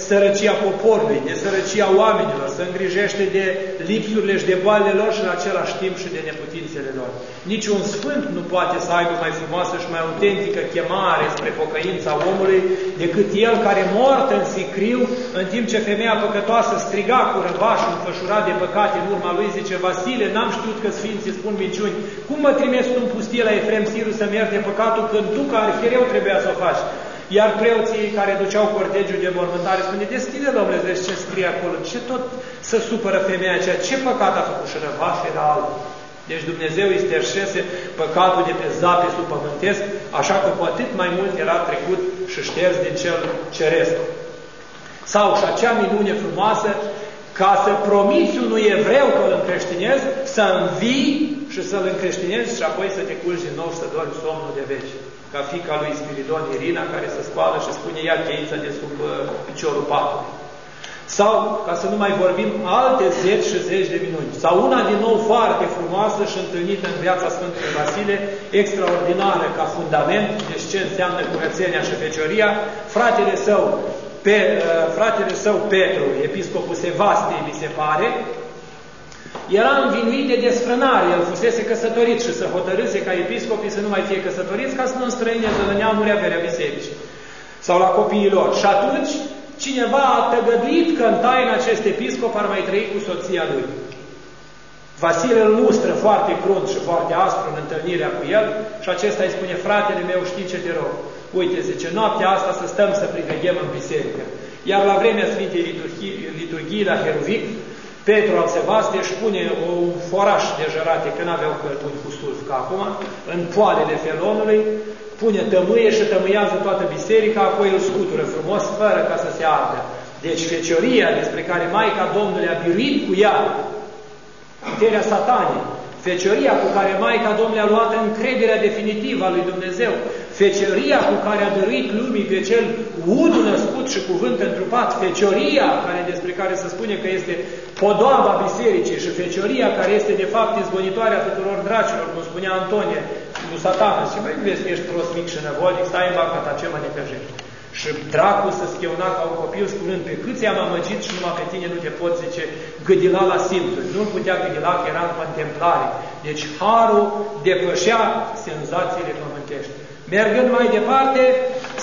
Speaker 1: sărăcia poporului, de sărăcia oamenilor, să îngrijește de lipsurile și de boalele lor și în același timp și de neputințele lor. Niciun sfânt nu poate să aibă mai frumoasă și mai autentică chemare spre pocăința omului decât el care mort în sicriu, în timp ce femeia păcătoasă striga cu răvașul înfășurat de păcate în urma lui, zice, Vasile, n-am știut că Sfinții spun minciuni, cum mă trimis tu în pustie la Efrem Siru să mergi de păcatul când tu ca arhiereu trebuia să o faci? Iar preoții care duceau cortegiul de mormântare spune, deschide, domnule, vezi ce scrie acolo, ce tot să supără femeia aceea, ce păcat a făcut și răvaș era alb. Deci Dumnezeu îi sterșese păcatul de pe zapisul pământesc, așa că cu atât mai mult era trecut și șters din cel ceresc. Sau și acea minune frumoasă, ca să promiți unui evreu că îl încreștinezi, să învii și să-l încreștinezi și apoi să te culci din nou și să dormi somnul de veci ca fica lui Spiridon Irina, care se scoală și spune ia cheița de sub uh, piciorul patului. Sau, ca să nu mai vorbim, alte zeci și zeci de minuni. Sau una din nou foarte frumoasă și întâlnită în viața Sfântului Vasile, extraordinară ca fundament, deci ce înseamnă curățenia și fecioria, fratele său, pe, uh, fratele său Petru, episcopul Sevastei, mi se pare, era învinuit de desfrânare, el fusese căsătorit și să hotărâse ca episcopii să nu mai fie căsătoriți ca să nu înstrăineze la neamuri averea bisericii sau la copiii lor. Și atunci cineva a tăgăduit că în taina acest episcop ar mai trăi cu soția lui. Vasile îl mustră foarte crunt și foarte aspru în întâlnirea cu el și acesta îi spune, fratele meu, știi ce te rog? Uite, zice, noaptea asta să stăm să priveghem în biserică. Iar la vremea Sfintei Liturghii, liturghii la Heruvic, Petru al Sebaste își pune un foraș de jărate, că n-aveau căltuni cu sulf ca acum, în poalele felonului, pune tămâie și tămâiază toată biserica, apoi îl scutură frumos, fără ca să se ardă. Deci fecioria despre care Maica Domnului a biruit cu ea, puterea satanii, fecioria cu care Maica Domnului a luat încrederea definitivă a lui Dumnezeu, fecioria cu care a dăruit lumii pe cel ud născut și cuvânt întrupat, fecioria care, despre care se spune că este podoaba bisericii și fecioria care este de fapt izgonitoarea tuturor dracilor, cum spunea Antonie, lui satană. Și mai vezi că ești prost mic și nevoinic, stai în banca ta, ce mă necăjești? Și dracul să schiona ca un copil spunând, pe câți am amăgit și numai pe tine nu te pot, zice, gâdila la simțuri. Nu putea gâdila că era în contemplare. Deci harul depășea senzațiile pământești. Mergând mai departe,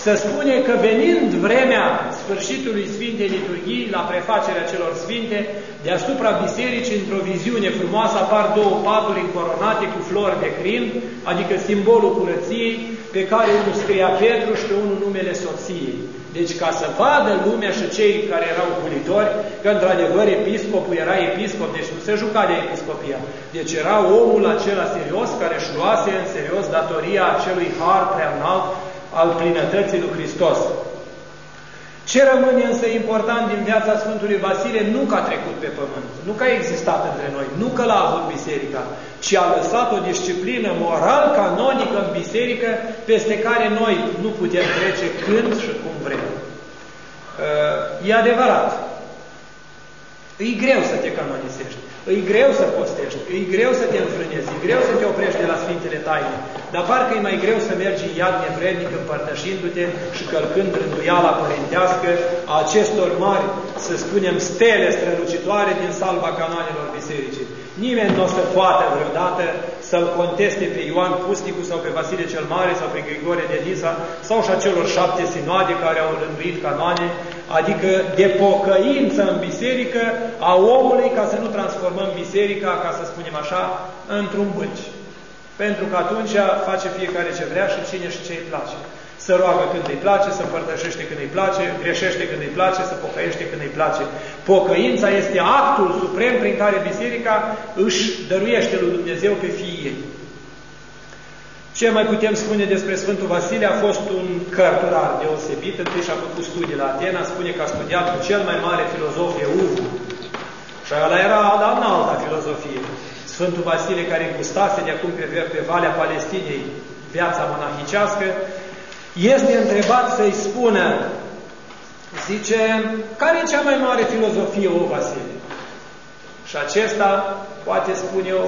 Speaker 1: să spune că venind vremea sfârșitului Sfintei Liturghii, la prefacerea celor Sfinte, deasupra bisericii, într-o viziune frumoasă, apar două paturi încoronate cu flori de crin, adică simbolul curăției, pe care unul scria Petru și pe unul numele soției. Deci ca să vadă lumea și cei care erau culitori, că într-adevăr episcopul era episcop, deci nu se juca de episcopia. Deci era omul acela serios care își luase în serios datoria acelui har prea înalt al plinătății lui Hristos. Ce rămâne însă important din viața Sfântului Vasile, nu că a trecut pe pământ, nu că a existat între noi, nu că l-a avut biserica, ci a lăsat o disciplină moral-canonică în biserică peste care noi nu putem trece când și cum vrem. Uh, e adevărat. E greu să te canonisești. E greu să postești, e greu să te înfrânezi, e greu să te oprești de la Sfintele Taine, dar parcă e mai greu să mergi în iad nevrednic împărtășindu-te și călcând rânduiala părintească a acestor mari, să spunem, stele strălucitoare din salva canalelor bisericii. Nimeni nu o să poată vreodată să-l conteste pe Ioan Pusticu sau pe Vasile cel Mare sau pe Grigore de Nisa sau și acelor șapte sinoade care au rânduit canoane, adică de pocăință în biserică a omului ca să nu transformăm biserica, ca să spunem așa, într-un bânci. Pentru că atunci face fiecare ce vrea și cine și ce îi place să roagă când îi place, să împărtășește când îi place, greșește când îi place, să pocăiește când îi place. Pocăința este actul suprem prin care Biserica își dăruiește lui Dumnezeu pe fiii ei. Ce mai putem spune despre Sfântul Vasile? A fost un cărturar deosebit, întâi și-a făcut studii la Atena, spune că a studiat cu cel mai mare filozof Euvu. Și ăla era la înalta filozofie. Sfântul Vasile, care gustase de acum pe, pe Valea Palestinei viața monahicească, este întrebat să-i spună, zice, care e cea mai mare filozofie, o Vasile? Și acesta, poate spun eu,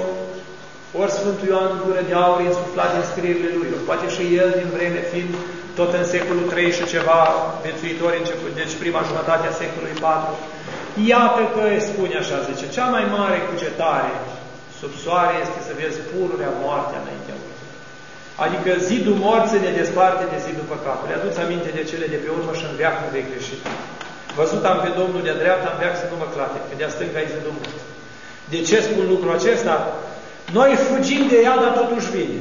Speaker 1: ori Sfântul Ioan Gură de Aur insuflat din scrierile lui, ori poate și el din vreme fiind tot în secolul 3 și ceva viețuitori început, deci prima jumătate a secolului 4. Iată că spune așa, zice, cea mai mare cugetare sub soare este să vezi pururea moartea înaintea Adică zidul morții ne desparte de zidul păcatului. Aduți aminte de cele de pe urmă și în veac nu vei greși. Văzut am pe Domnul de dreapta, în veac să nu mă clate, că de-a stânga e zidul morții. De ce spun lucrul acesta? Noi fugim de ea, dar totuși vine.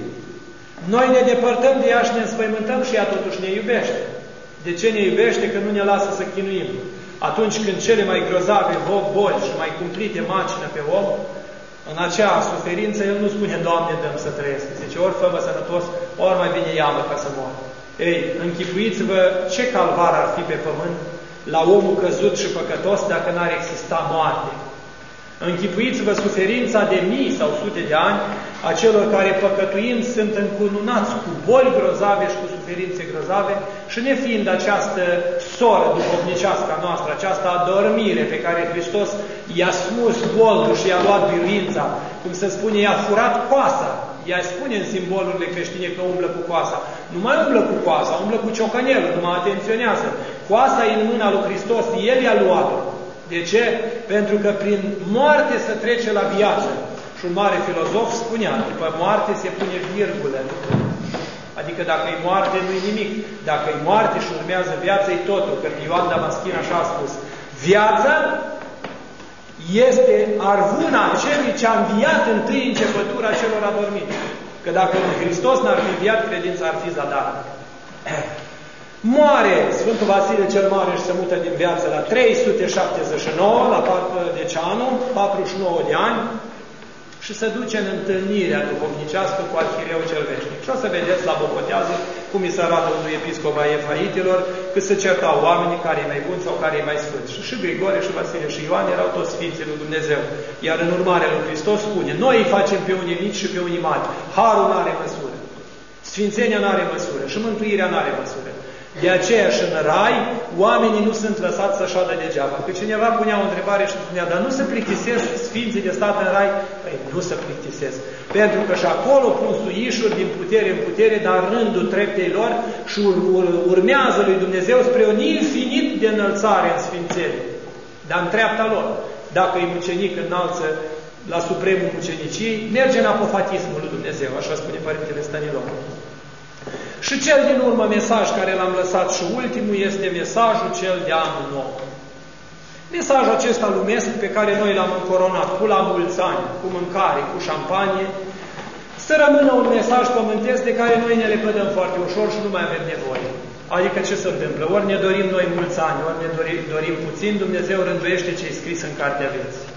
Speaker 1: Noi ne depărtăm de ea și ne înspăimântăm și ea totuși ne iubește. De ce ne iubește? Că nu ne lasă să chinuim. Atunci când cele mai grozave boli și mai cumplite macină pe om, în acea suferință, el nu spune, Doamne, dăm să trăiesc. Zice, ori fă sănătos, ori mai bine ia ca să mor. Ei, închipuiți-vă ce calvar ar fi pe pământ la omul căzut și păcătos dacă n-ar exista moarte. Închipuiți-vă suferința de mii sau sute de ani a celor care păcătuind sunt încununați cu boli grozave și cu suferințe grozave și ne fiind această soră duhovnicească a noastră, această adormire pe care Hristos i-a smus boldul și i-a luat biruința, cum se spune, i-a furat coasa, ea spune în simbolurile creștine că umblă cu coasa. Nu mai umblă cu coasa, umblă cu ciocanelul, nu mai atenționează. Coasa e în mâna lui Hristos, El i-a luat-o. De ce? Pentru că prin moarte se trece la viață. Și un mare filozof spunea, după moarte se pune virgulă. Adică dacă e moarte, nu e nimic. Dacă e moarte și urmează viața, e totul. Că Ioan Damaschin așa a spus. Viața este arvuna celui ce a înviat întâi începătura celor adormite. Că dacă în Hristos n-ar fi înviat, credința ar fi zadară. Moare Sfântul Vasile cel Mare și se mută din viață la 379, la deci anul, 49 de ani, și se duce în întâlnirea duhovnicească cu Arhireu cel Veșnic. Și o să vedeți la Bocotează cum îi se arată unui episcop a Efraitilor, că se certau oamenii care e mai bun sau care e mai sfânt. Și, și Grigore, și Vasile, și Ioan erau toți Sfinții lui Dumnezeu. Iar în urmarea lui Hristos spune, noi îi facem pe unii mici și pe unii mari. Harul nu are măsură. Sfințenia nu are măsură și mântuirea nu are măsură. De aceea și în rai, oamenii nu sunt lăsați să șadă degeaba. Că cineva punea o întrebare și spunea, dar nu se plictisesc sfinții de stat în rai? Păi nu se plictisesc. Pentru că și acolo pun suișuri din putere în putere, dar rândul treptei lor și ur ur urmează lui Dumnezeu spre un infinit de înălțare în sfințenie. Dar în treapta lor. Dacă e mucenic înalță la supremul mucenicii, merge în apofatismul lui Dumnezeu, așa spune Părintele Stanilor. Și cel din urmă mesaj care l-am lăsat și ultimul este mesajul cel de anul nou. Mesajul acesta lumesc pe care noi l-am încoronat cu la mulți ani, cu mâncare, cu șampanie, să rămână un mesaj pământesc de care noi ne lepădăm foarte ușor și nu mai avem nevoie. Adică ce se întâmplă? Ori ne dorim noi mulți ani, ori ne dorim, dorim puțin, Dumnezeu rânduiește ce e scris în Cartea Vieții.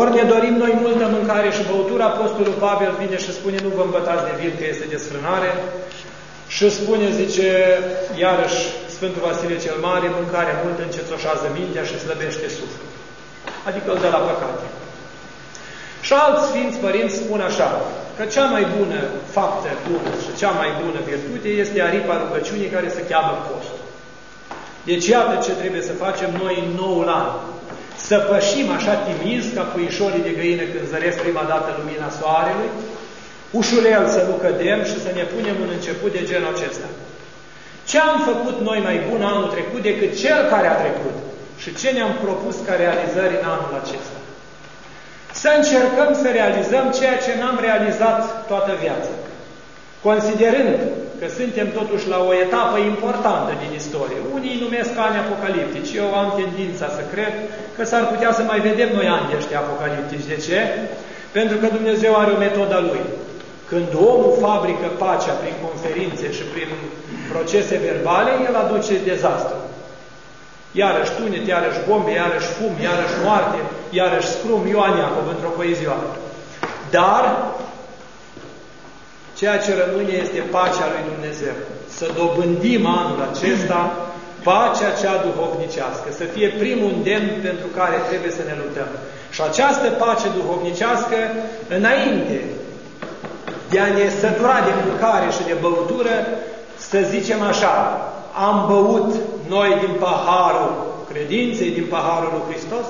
Speaker 1: Ori ne dorim noi multă mâncare și băutură, Apostolul Pavel vine și spune nu vă îmbătați de vin că este desfrânare, și spune, zice, iarăși Sfântul Vasile cel Mare, mâncare mult încețoșează mintea și slăbește sufletul. Adică îl dă la păcate. Și alți Sfinți Părinți spun așa, că cea mai bună faptă bună și cea mai bună virtute este aripa rugăciunii care se cheamă post. Deci iată ce trebuie să facem noi în noul an. Să pășim așa timizi ca puișorii de găină când zăresc prima dată lumina soarelui, ușurel să nu cădem și să ne punem un început de genul acesta. Ce am făcut noi mai bun anul trecut decât cel care a trecut? Și ce ne-am propus ca realizări în anul acesta? Să încercăm să realizăm ceea ce n-am realizat toată viața. Considerând că suntem totuși la o etapă importantă din istorie. Unii numesc ani apocaliptici. Eu am tendința să cred că s-ar putea să mai vedem noi ani de ăștia apocaliptici. De ce? Pentru că Dumnezeu are o metodă Lui. Când omul fabrică pacea prin conferințe și prin procese verbale, el aduce dezastru. Iarăși tunet, iarăși bombe, iarăși fum, iarăși moarte, iarăși scrum, Ioan Iacov într-o poezioară. Dar ceea ce rămâne este pacea lui Dumnezeu. Să dobândim anul acesta pacea cea duhovnicească, să fie primul îndemn pentru care trebuie să ne luptăm. Și această pace duhovnicească, înainte de a ne sătura de mâncare și de băutură, să zicem așa, am băut noi din paharul credinței, din paharul lui Hristos?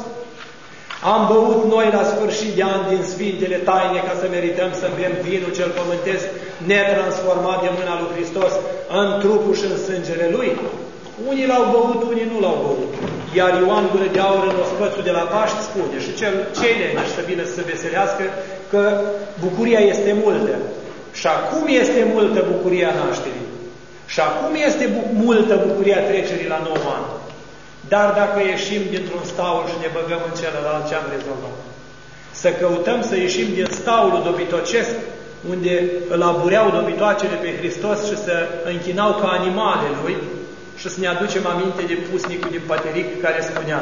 Speaker 1: Am băut noi la sfârșit de an din Sfintele Taine ca să merităm să bem vinul cel pământesc netransformat de mâna lui Hristos în trupul și în sângele Lui? Unii l-au băut, unii nu l-au băut. Iar Ioan Gură de Aur în ospățul de la Paști spune și cel, cei leneși să vină să se veselească că bucuria este multă. Și acum este multă bucuria nașterii. Și acum este bu multă bucuria trecerii la nou an. Dar dacă ieșim dintr-un staul și ne băgăm în celălalt, ce am rezolvat? Să căutăm să ieșim din staulul dobitocesc, unde îl abureau dobitoacele pe Hristos și să închinau ca animale lui, și să ne aducem aminte de pusnicul din Pateric care spunea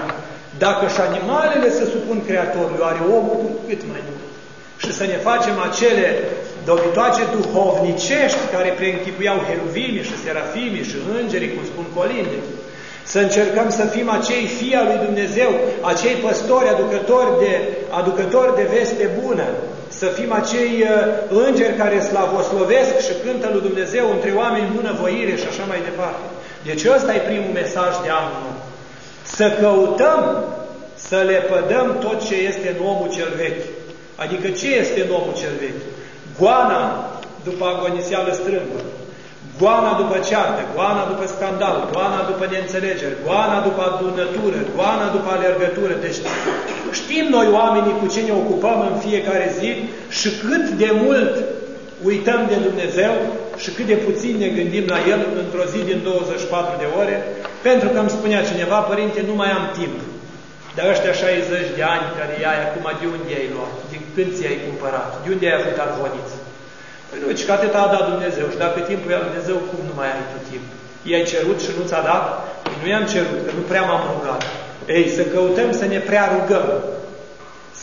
Speaker 1: dacă și animalele se supun Creatorului, are omul cu cât mai mult. Și să ne facem acele dobitoace duhovnicești care preînchipuiau heruvimii și serafimii și îngerii, cum spun colinde. Să încercăm să fim acei fii al lui Dumnezeu, acei păstori aducători de, aducători de veste bună, să fim acei uh, îngeri care slavoslovesc și cântă lui Dumnezeu între oameni bunăvoire și așa mai departe. Deci ăsta e primul mesaj de anul nou. Să căutăm să le pădăm tot ce este în omul cel vechi. Adică ce este în omul cel vechi? Goana după agonisială strâmbă, goana după ceartă, goana după scandal, goana după neînțelegeri, goana după adunătură, goana după alergătură. Deci știm noi oamenii cu ce ne ocupăm în fiecare zi și cât de mult uităm de Dumnezeu și cât de puțin ne gândim la El într-o zi din 24 de ore, pentru că îmi spunea cineva, Părinte, nu mai am timp. Dar ăștia 60 de ani care ai acum, de unde ai luat? Din când ți-ai cumpărat? De unde ai avut arvoniță? Păi nu, că atât a dat Dumnezeu. Și dacă timpul e al Dumnezeu, cum nu mai ai tu timp? I-ai cerut și nu ți-a dat? Păi nu i-am cerut, că nu prea m-am rugat. Ei, să căutăm să ne prea rugăm.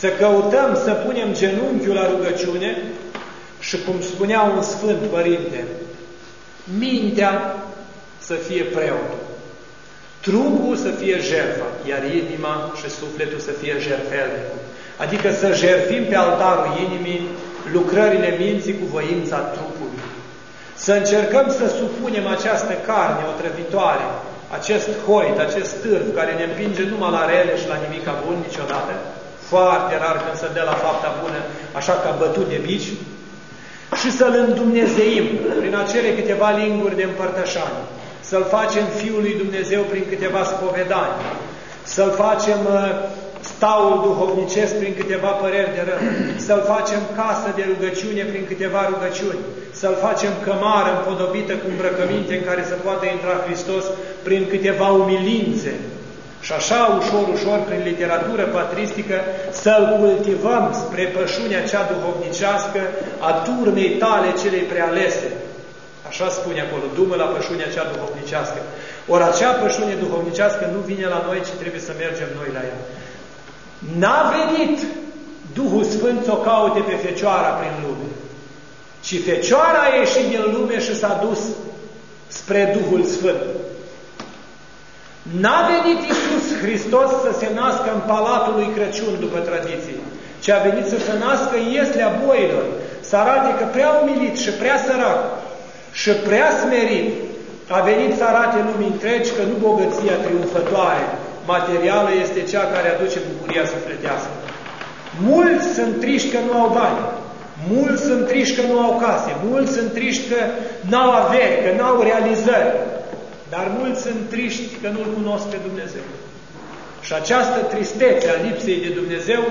Speaker 1: Să căutăm să punem genunchiul la rugăciune și cum spunea un Sfânt Părinte, mintea să fie preot, trupul să fie jertfa, iar inima și sufletul să fie jertfelnicul. Adică să jertfim pe altarul inimii lucrările minții cu voința trupului. Să încercăm să supunem această carne otrăvitoare, acest hoit, acest târf care ne împinge numai la rele și la nimica bun niciodată, foarte rar când se dă la fapta bună, așa ca bătut de bici, și să-L îndumnezeim prin acele câteva linguri de împărtășani, să-L facem Fiul lui Dumnezeu prin câteva spovedani, să-L facem uh, staul duhovnicesc prin câteva păreri de rău, să-L facem casă de rugăciune prin câteva rugăciuni, să-L facem cămară împodobită cu îmbrăcăminte în care să poată intra Hristos prin câteva umilințe, și așa, ușor, ușor, prin literatură patristică, să-L cultivăm spre pășunea cea duhovnicească a turmei tale celei prealese. Așa spune acolo, dumă la pășunea cea duhovnicească. Ori acea pășune duhovnicească nu vine la noi, ci trebuie să mergem noi la ea. N-a venit Duhul Sfânt să o caute pe Fecioara prin lume, ci Fecioara a ieșit din lume și s-a dus spre Duhul Sfânt. N-a venit Iisus Hristos să se nască în palatul lui Crăciun după tradiție, ci a venit să se nască în ieslea boilor, să arate că prea umilit și prea sărac și prea smerit a venit să arate lumii întregi că nu bogăția triumfătoare materială este cea care aduce bucuria sufletească. Mulți sunt triști că nu au bani, mulți sunt triști că nu au case, mulți sunt triști că n-au averi, că n-au realizări, dar mulți sunt triști că nu-L cunosc pe Dumnezeu. Și această tristețe a lipsei de Dumnezeu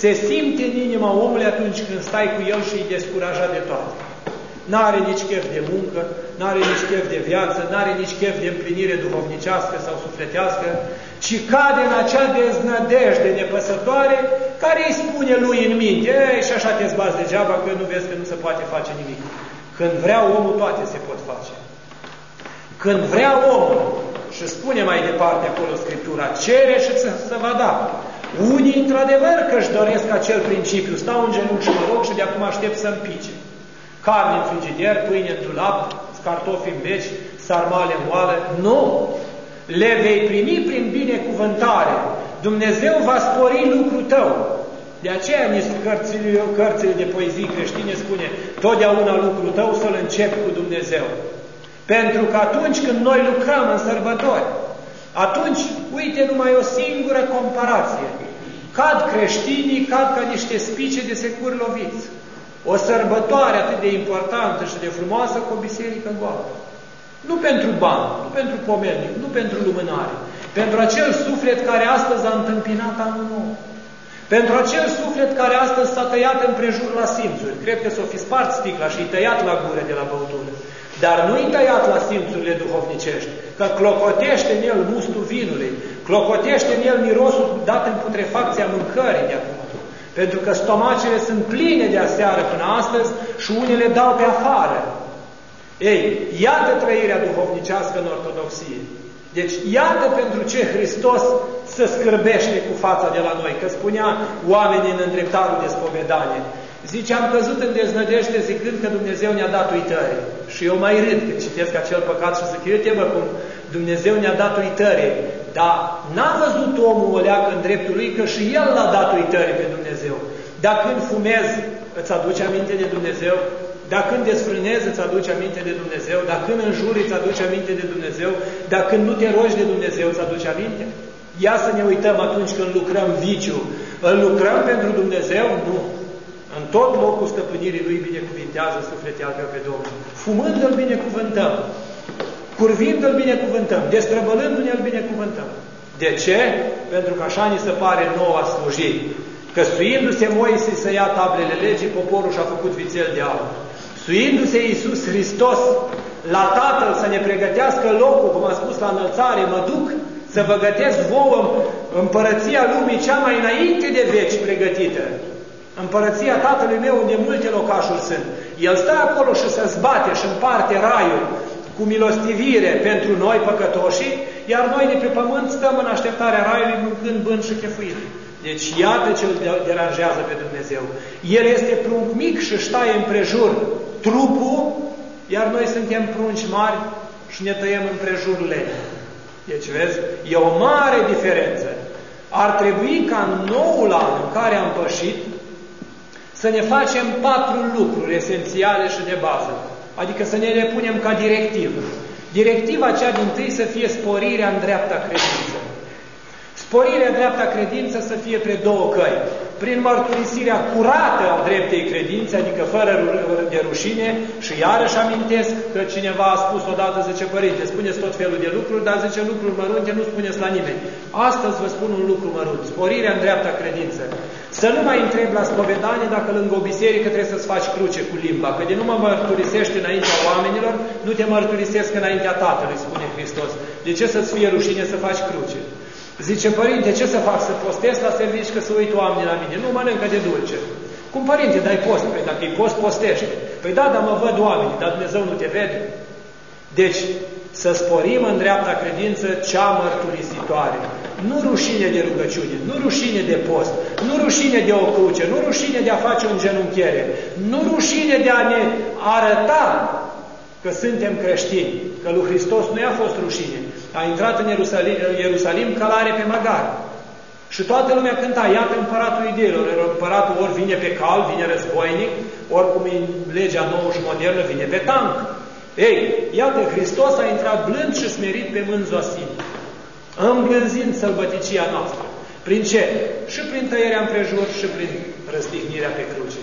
Speaker 1: se simte în inima omului atunci când stai cu El și îi descurajat de toate. N-are nici chef de muncă, n-are nici chef de viață, n-are nici chef de împlinire duhovnicească sau sufletească, ci cade în acea deznădejde nepăsătoare care îi spune lui în minte, Ei, și așa te zbați degeaba că nu vezi că nu se poate face nimic. Când vrea omul, toate se pot face. Când vrea omul, și spune mai departe acolo Scriptura, cere și să, să va da. Unii, într-adevăr, că își doresc acel principiu, stau în genunchi și mă rog și de acum aștept să împice. Carne în frigider, pâine în dulap, cartofi în beci, sarmale în oală. Nu! Le vei primi prin binecuvântare. Dumnezeu va spori lucrul tău. De aceea cărțile, cărțile de poezii creștine spune totdeauna lucrul tău să-l începi cu Dumnezeu. Pentru că atunci când noi lucrăm în sărbători, atunci, uite numai o singură comparație. Cad creștinii, cad ca niște spice de securi loviți. O sărbătoare atât de importantă și de frumoasă cu o biserică goală. Nu pentru bani, nu pentru pomelnic, nu pentru lumânare. Pentru acel suflet care astăzi a întâmpinat anul nou. Pentru acel suflet care astăzi s-a tăiat împrejur la simțuri. Cred că s-o fi spart sticla și tăiat la gură de la băutură. Dar nu-i tăiat la simțurile duhovnicești, că clocotește în el mustul vinului, clocotește în el mirosul dat în putrefacția mâncării de acum. Pentru că stomacele sunt pline de aseară până astăzi și unele dau pe afară. Ei, iată trăirea duhovnicească în ortodoxie. Deci, iată pentru ce Hristos să scârbește cu fața de la noi, că spunea oamenii în îndreptarul de spovedanie. Zice, am căzut în deznădejde zicând că Dumnezeu ne-a dat uitări. Și eu mai râd când citesc acel păcat și zic, uite-mă cum Dumnezeu ne-a dat uitări. Dar n-a văzut omul o leacă în dreptul lui că și el l-a dat uitări pe Dumnezeu. Dar când fumezi, îți aduce aminte de Dumnezeu? Dacă când desfrânezi, îți aduce aminte de Dumnezeu? Dacă când înjuri, îți aduce aminte de Dumnezeu? Dacă când nu te rogi de Dumnezeu, îți aduce aminte? Ia să ne uităm atunci când lucrăm viciu. Îl lucrăm pentru Dumnezeu? Nu. În tot locul stăpânirii Lui binecuvintează sufletul meu pe Domnul. Fumând îl binecuvântăm. Curvind îl binecuvântăm. Destrăbălându-ne îl binecuvântăm. De ce? Pentru că așa ni se pare noua slujire. Căsuindu-se Moise să ia tablele legii, poporul și-a făcut vițel de aur. Suindu-se Iisus Hristos la Tatăl să ne pregătească locul, cum a spus la înălțare, mă duc să vă gătesc vouă împărăția lumii cea mai înainte de veci pregătită. Împărăția Tatălui meu unde multe locașuri sunt. El stă acolo și se zbate și împarte raiul cu milostivire pentru noi păcătoșii, iar noi de pe pământ stăm în așteptarea raiului mâncând, bând și chefuind. Deci iată ce îl deranjează pe Dumnezeu. El este prunc mic și ștaie împrejur trupul, iar noi suntem prunci mari și ne tăiem împrejur lene. Deci, vezi, e o mare diferență. Ar trebui ca în noul an în care am pășit să ne facem patru lucruri esențiale și de bază. Adică să ne le punem ca directivă. Directiva cea din tâi să fie sporirea în dreapta credință. Sporirea dreapta credință să fie pe două căi. Prin mărturisirea curată a dreptei credințe, adică fără de rușine, și iarăși amintesc că cineva a spus odată, zice, Părinte, spuneți tot felul de lucruri, dar zice lucruri mărunte, nu spuneți la nimeni. Astăzi vă spun un lucru mărunt, sporirea în dreapta credință. Să nu mai întreb la spovedanie dacă lângă o biserică trebuie să-ți faci cruce cu limba, că de nu mă mărturisești înaintea oamenilor, nu te mărturisesc înaintea Tatălui, spune Hristos. De ce să-ți fie rușine să faci cruce? Zice, părinte, ce să fac? Să postez la servici că să uit oamenii la mine? Nu mănâncă de dulce. Cum, părinte, dai post? Păi dacă e post, postește. Păi da, dar mă văd oamenii, dar Dumnezeu nu te vede. Deci, să sporim în dreapta credință cea mărturisitoare. Nu rușine de rugăciune, nu rușine de post, nu rușine de o cruce, nu rușine de a face un genunchiere, nu rușine de a ne arăta că suntem creștini, că lui Hristos nu i-a fost rușine. A intrat în Ierusalim, Ierusalim călare pe măgar. Și toată lumea cânta, iată împăratul ideilor. Împăratul ori vine pe cal, vine războinic, ori cum e legea nouă și modernă, vine pe tank. Ei, iată, Hristos a intrat blând și smerit pe mâini zosim, îmblânzind sălbăticia noastră. Prin ce? Și prin tăierea împrejur și prin răstihnirea pe cruce.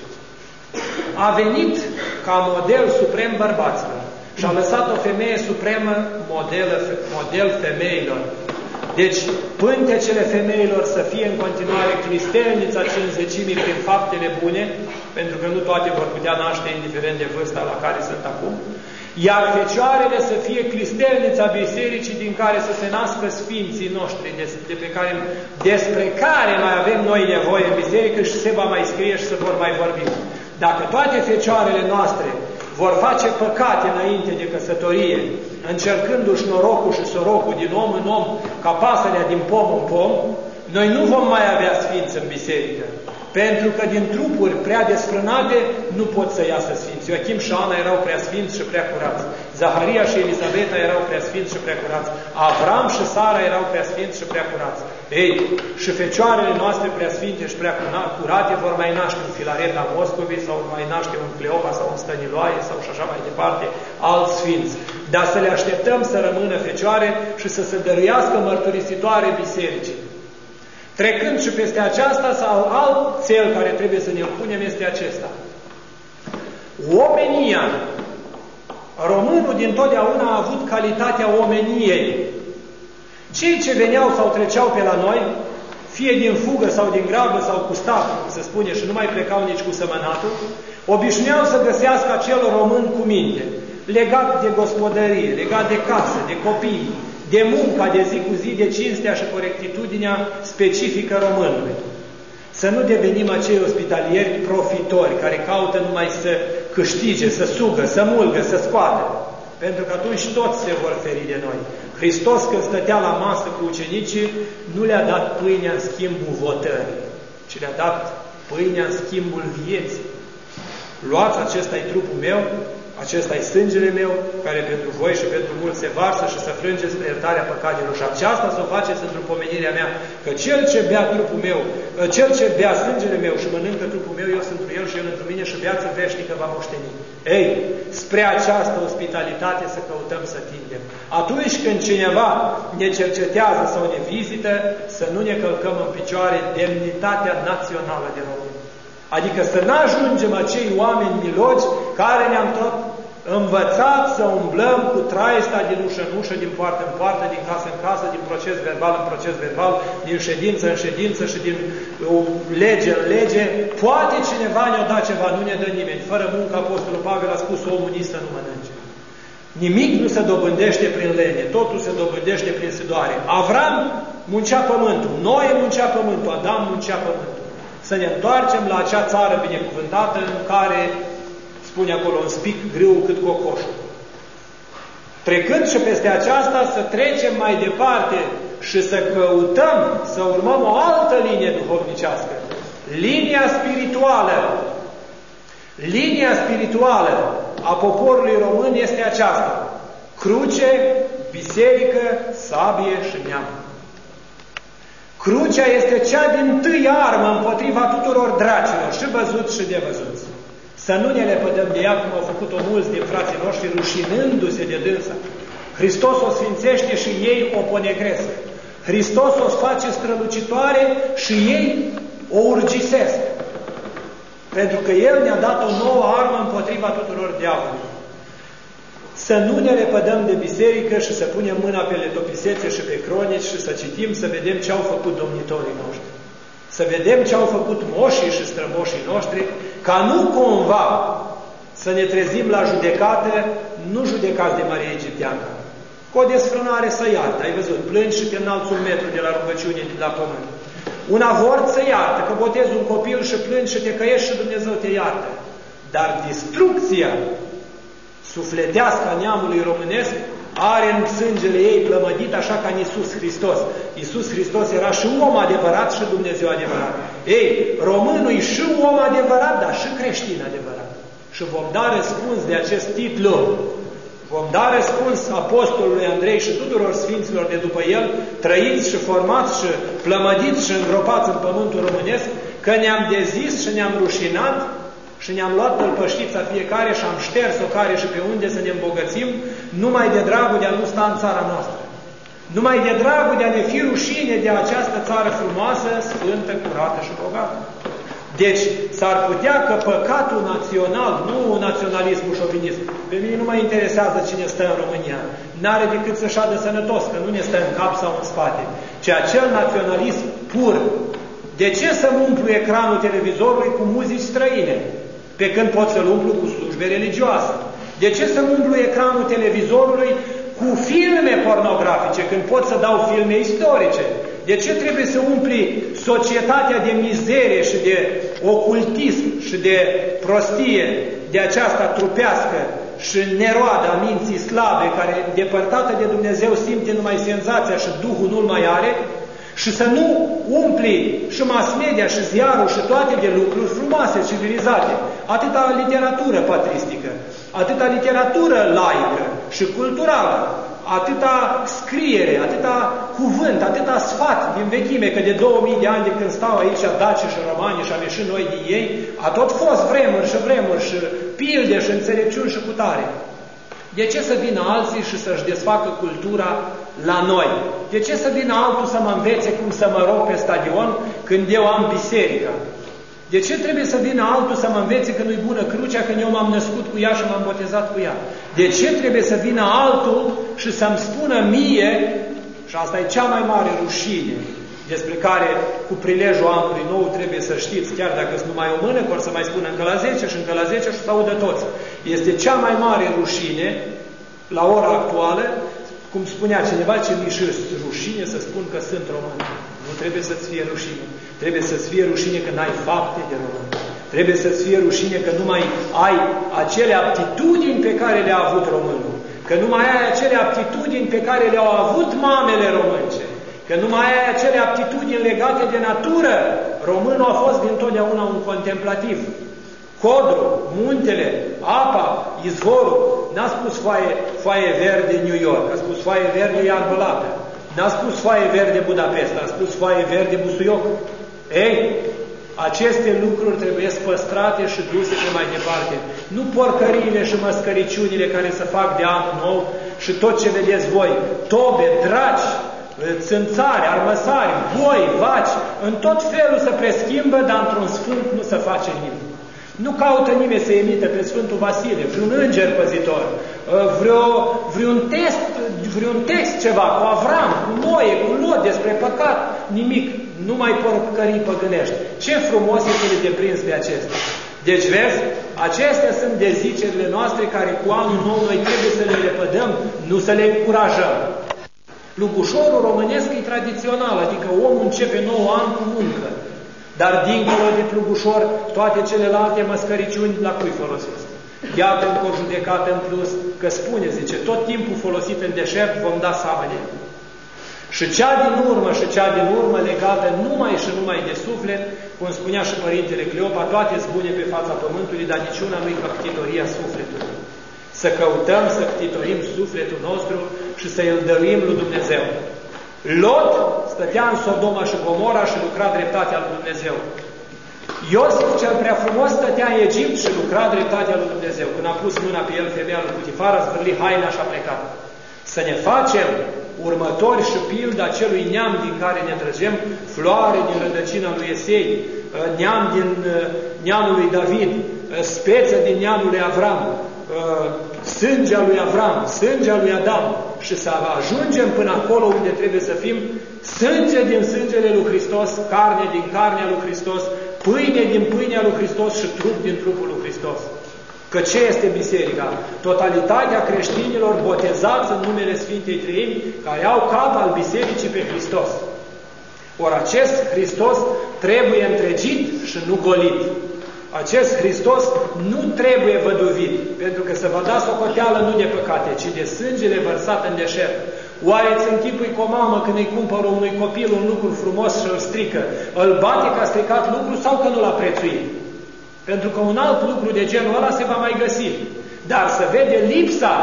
Speaker 1: A venit ca model suprem bărbaților și a lăsat o femeie supremă model, model femeilor. Deci, pântecele femeilor să fie în continuare cristelnița cinzecimii prin faptele bune, pentru că nu toate vor putea naște indiferent de vârsta la care sunt acum, iar fecioarele să fie cristelnița bisericii din care să se nască sfinții noștri, de, de pe care, despre care mai avem noi nevoie în biserică și se va mai scrie și se vor mai vorbi. Dacă toate fecioarele noastre vor face păcate înainte de căsătorie, încercându-și norocul și sorocul din om în om, ca pasărea din pom în pom, noi nu vom mai avea sfinți în biserică. Pentru că din trupuri prea desfrânate nu pot să iasă sfinți. Ioachim și Ana erau prea sfinți și prea curați. Zaharia și Elisabeta erau prea sfinți și prea curați. Avram și Sara erau prea sfinți și prea curați. Ei, și fecioarele noastre prea sfinte și prea curate vor mai naște un Filareta Moscovii sau mai naște un Cleopa sau un Stăniloae sau și așa mai departe, alți sfinți. Dar să le așteptăm să rămână fecioare și să se dăruiască mărturisitoare bisericii. Trecând și peste aceasta, sau alt cel care trebuie să ne punem este acesta. Omenia. Românul din totdeauna a avut calitatea omeniei. Cei ce veneau sau treceau pe la noi, fie din fugă sau din grabă sau cu staff, se spune, și nu mai plecau nici cu sămănatul, obișnuiau să găsească acel român cu minte, legat de gospodărie, legat de casă, de copii, de munca de zi cu zi, de cinstea și corectitudinea specifică românului. Să nu devenim acei ospitalieri profitori care caută numai să câștige, să sugă, să mulgă, să scoată. Pentru că atunci toți se vor feri de noi. Hristos când stătea la masă cu ucenicii, nu le-a dat pâinea în schimbul votării, ci le-a dat pâinea în schimbul vieții. Luați, acesta e trupul meu, acesta e sângele meu, care pentru voi și pentru mulți se varsă și să frânge spre iertarea păcatelor. Și aceasta să o faceți într-o pomenirea mea, că cel ce bea trupul meu, cel ce bea sângele meu și mănâncă trupul meu, eu sunt pentru el și el într mine și viață veșnică va moșteni. Ei, spre această ospitalitate să căutăm să tindem. Atunci când cineva ne cercetează sau ne vizită, să nu ne călcăm în picioare demnitatea națională de români. Adică să nu ajungem acei oameni milogi care ne-am tot învățat să umblăm cu traista din ușă în ușă, din poartă în poartă, din casă în casă, din proces verbal în proces verbal, din ședință în ședință și din lege în lege. Poate cineva ne-a dat ceva, nu ne dă nimeni. Fără muncă, Apostolul Pavel a spus, omul nistă nu mănânce. Nimic nu se dobândește prin lene, totul se dobândește prin sidoare. Avram muncea pământul, Noe muncea pământul, Adam muncea pământul să ne întoarcem la acea țară binecuvântată în care, spune acolo, un spic grâu cât cocoșul. Trecând și peste aceasta, să trecem mai departe și să căutăm, să urmăm o altă linie duhovnicească. Linia spirituală. Linia spirituală a poporului român este aceasta. Cruce, biserică, sabie și neam. Crucea este cea din tâi armă împotriva tuturor dracilor, și văzuți și de văzuți. Să nu ne lepădăm de ea, cum au făcut-o mulți din frații noștri, rușinându-se de dânsa. Hristos o sfințește și ei o ponegresc. Hristos o face strălucitoare și ei o urgisesc. Pentru că El ne-a dat o nouă armă împotriva tuturor diavolilor să nu ne repădăm de biserică și să punem mâna pe letopisețe și pe cronici și să citim, să vedem ce au făcut domnitorii noștri. Să vedem ce au făcut moșii și strămoșii noștri, ca nu cumva să ne trezim la judecată, nu judecați de Maria Egipteană. Cu o desfrânare să iartă, ai văzut, plângi și te înalți un metru de la rugăciune de la pământ. Un avort să iartă, că botezi un copil și plângi și te căiești și Dumnezeu te iartă. Dar distrucția sufletească a neamului românesc are în sângele ei plămădit așa ca în Iisus Hristos. Iisus Hristos era și om adevărat și Dumnezeu adevărat. Ei, românul e și om adevărat, dar și creștin adevărat. Și vom da răspuns de acest titlu. Vom da răspuns apostolului Andrei și tuturor sfinților de după el, trăiți și formați și plămădiți și îngropați în pământul românesc, că ne-am dezis și ne-am rușinat și ne-am luat pălpăștița fiecare și am șters-o care și pe unde să ne îmbogățim, numai de dragul de a nu sta în țara noastră. Numai de dragul de a ne fi rușine de această țară frumoasă, sfântă, curată și bogată. Deci, s-ar putea că păcatul național, nu naționalismul șovinism, pe mine nu mă interesează cine stă în România, n-are decât să șadă sănătos, că nu ne stă în cap sau în spate, ci acel naționalism pur. De ce să umplu ecranul televizorului cu muzici străine? Pe când pot să-l umplu cu slujbe religioase. De ce să umplu ecranul televizorului cu filme pornografice, când pot să dau filme istorice? De ce trebuie să umpli societatea de mizerie și de ocultism și de prostie, de aceasta trupească și neroadă a minții slabe, care, depărtată de Dumnezeu, simte numai senzația și Duhul nu-l mai are, și să nu umpli și mass media și ziarul și toate de lucruri frumoase, civilizate, atâta literatură patristică, atâta literatură laică și culturală, atâta scriere, atâta cuvânt, atâta sfat din vechime, că de 2000 de ani de când stau aici daci și romani și am ieșit noi din ei, a tot fost vremuri și vremuri și pilde și înțelepciuni și putare. De ce să vină alții și să-și desfacă cultura la noi. De ce să vină altul să mă învețe cum să mă rog pe stadion când eu am biserica? De ce trebuie să vină altul să mă învețe că nu-i bună crucea când eu m-am născut cu ea și m-am botezat cu ea? De ce trebuie să vină altul și să-mi spună mie, și asta e cea mai mare rușine, despre care cu prilejul anului nou trebuie să știți, chiar dacă sunt numai o mână, vor să mai spună încă la 10 și încă la 10 și să audă toți. Este cea mai mare rușine la ora actuală, cum spunea cineva, ce mi rușine să spun că sunt român. Nu trebuie să-ți fie rușine. Trebuie să-ți fie rușine că n-ai fapte de român. Trebuie să-ți fie rușine că nu mai ai acele aptitudini pe care le-a avut românul. Că nu mai ai acele aptitudini pe care le-au avut mamele românce. Că nu mai ai acele aptitudini legate de natură. Românul a fost dintotdeauna un contemplativ. Codru, muntele, apa, izvorul. N-a spus foaie, foaie verde New York, a spus foaie verde iarbă N-a spus foaie verde Budapest, a spus foaie verde Busuioc. Ei, aceste lucruri trebuie păstrate și duse pe mai departe. Nu porcăriile și măscăriciunile care se fac de anul nou și tot ce vedeți voi, tobe, draci, țânțari, armăsari, boi, vaci, în tot felul se preschimbă, dar într-un sfânt nu se face nimic. Nu caută nimeni să emite pe Sfântul Vasile, vreun înger păzitor, vreo, vreun, test, vreun text ceva cu Avram, cu Noe, cu Lot despre păcat, nimic, numai porcării păgânești. Ce frumos este de deprins pe acestea. Deci, vezi, acestea sunt dezicerile noastre care cu anul nou noi trebuie să le repădăm, nu să le încurajăm. Plugușorul românesc e tradițional, adică omul începe nou an cu muncă. Dar dincolo de plugușor, toate celelalte măscăriciuni la cui folosesc? Iată încă o judecată în plus, că spune, zice, tot timpul folosit în deșert vom da seama de Și cea din urmă și cea din urmă legată numai și numai de suflet, cum spunea și Părintele Cleopa, toate bune pe fața pământului, dar niciuna nu-i căptitoria sufletului. Să căutăm să ctitorim sufletul nostru și să îl dăruim lui Dumnezeu. Lot stătea în Sodoma și Gomora și lucra dreptatea lui Dumnezeu. Iosif cel prea frumos stătea în Egipt și lucra dreptatea lui Dumnezeu. Când a pus mâna pe el, femeia lui Putifar, a zvârlit haina și a plecat. Să ne facem următori și pilda acelui neam din care ne trăgem, floare din rădăcina lui Esei, neam din neamul lui David, speță din neamul lui Avram, sângea lui Avram, sângea lui Adam și să ajungem până acolo unde trebuie să fim sânge din sângele lui Hristos, carne din carnea lui Hristos, pâine din pâinea lui Hristos și trup din trupul lui Hristos. Că ce este biserica? Totalitatea creștinilor botezați în numele Sfintei Trăimi, care au cap al bisericii pe Hristos. Ori acest Hristos trebuie întregit și nu golit. Acest Hristos nu trebuie văduvit, pentru că se va da socoteală nu de păcate, ci de sângele vărsat în deșert. Oare îți închipui cu o mamă când îi cumpără unui copil un lucru frumos și îl strică? Îl bate că a stricat lucru sau că nu l-a prețuit? Pentru că un alt lucru de genul ăla se va mai găsi. Dar să vede lipsa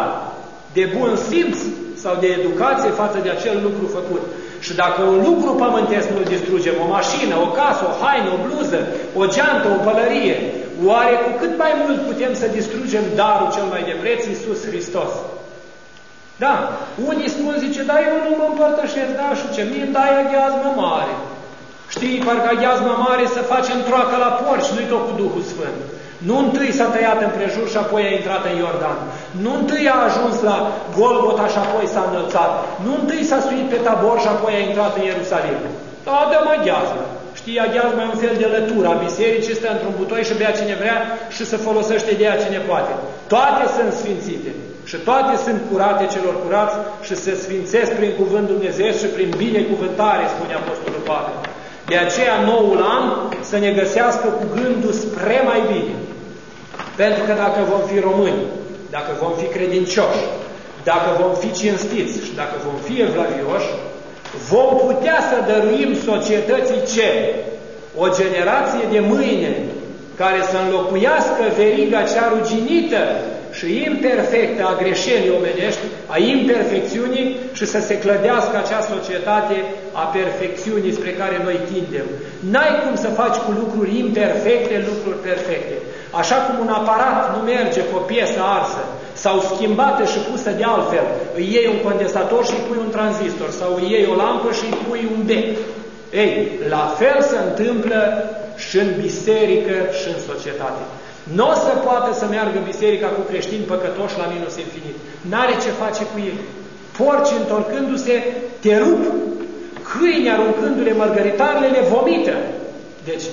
Speaker 1: de bun simț sau de educație față de acel lucru făcut. Și dacă un lucru pământesc nu-l distrugem, o mașină, o casă, o haină, o bluză, o geantă, o pălărie, oare cu cât mai mult putem să distrugem darul cel mai de preț, Iisus Hristos? Da, unii spun, zice, da, eu nu mă împărtășesc, da, și ce, mie îmi dai aghiazmă mare. Știi, parcă aghiazmă mare să facem troacă la porci, nu-i tot cu Duhul Sfânt. Nu întâi s-a tăiat împrejur și apoi a intrat în Iordan. Nu întâi a ajuns la Golgota și apoi s-a înălțat. Nu întâi s-a suit pe tabor și apoi a intrat în Ierusalim. Da, dăm aghiazmă. Știi, aghiazmă e un fel de lătură a bisericii, stă într-un butoi și bea cine vrea și se folosește de ea cine poate. Toate sunt sfințite și toate sunt curate celor curați și se sfințesc prin cuvânt Dumnezeu și prin binecuvântare, spune Apostolul Pavel. De aceea noul an să ne găsească cu gândul spre mai bine. Pentru că dacă vom fi români, dacă vom fi credincioși, dacă vom fi cinstiți și dacă vom fi evlavioși, vom putea să dăruim societății ce? O generație de mâine care să înlocuiască veriga cea ruginită și imperfectă a greșelii omenești, a imperfecțiunii și să se clădească acea societate a perfecțiunii spre care noi tindem. N-ai cum să faci cu lucruri imperfecte lucruri perfecte. Așa cum un aparat nu merge cu o piesă arsă sau schimbată și pusă de altfel. Îi iei un condensator și îi pui un tranzistor, sau îi iei o lampă și îi pui un bec. Ei, la fel se întâmplă și în biserică și în societate. Nu o să poată să meargă biserica cu creștini păcătoși la minus infinit. N-are ce face cu ei. Porci întorcându-se, te rup. Câini aruncându-le mărgăritarele, le vomită. Deci,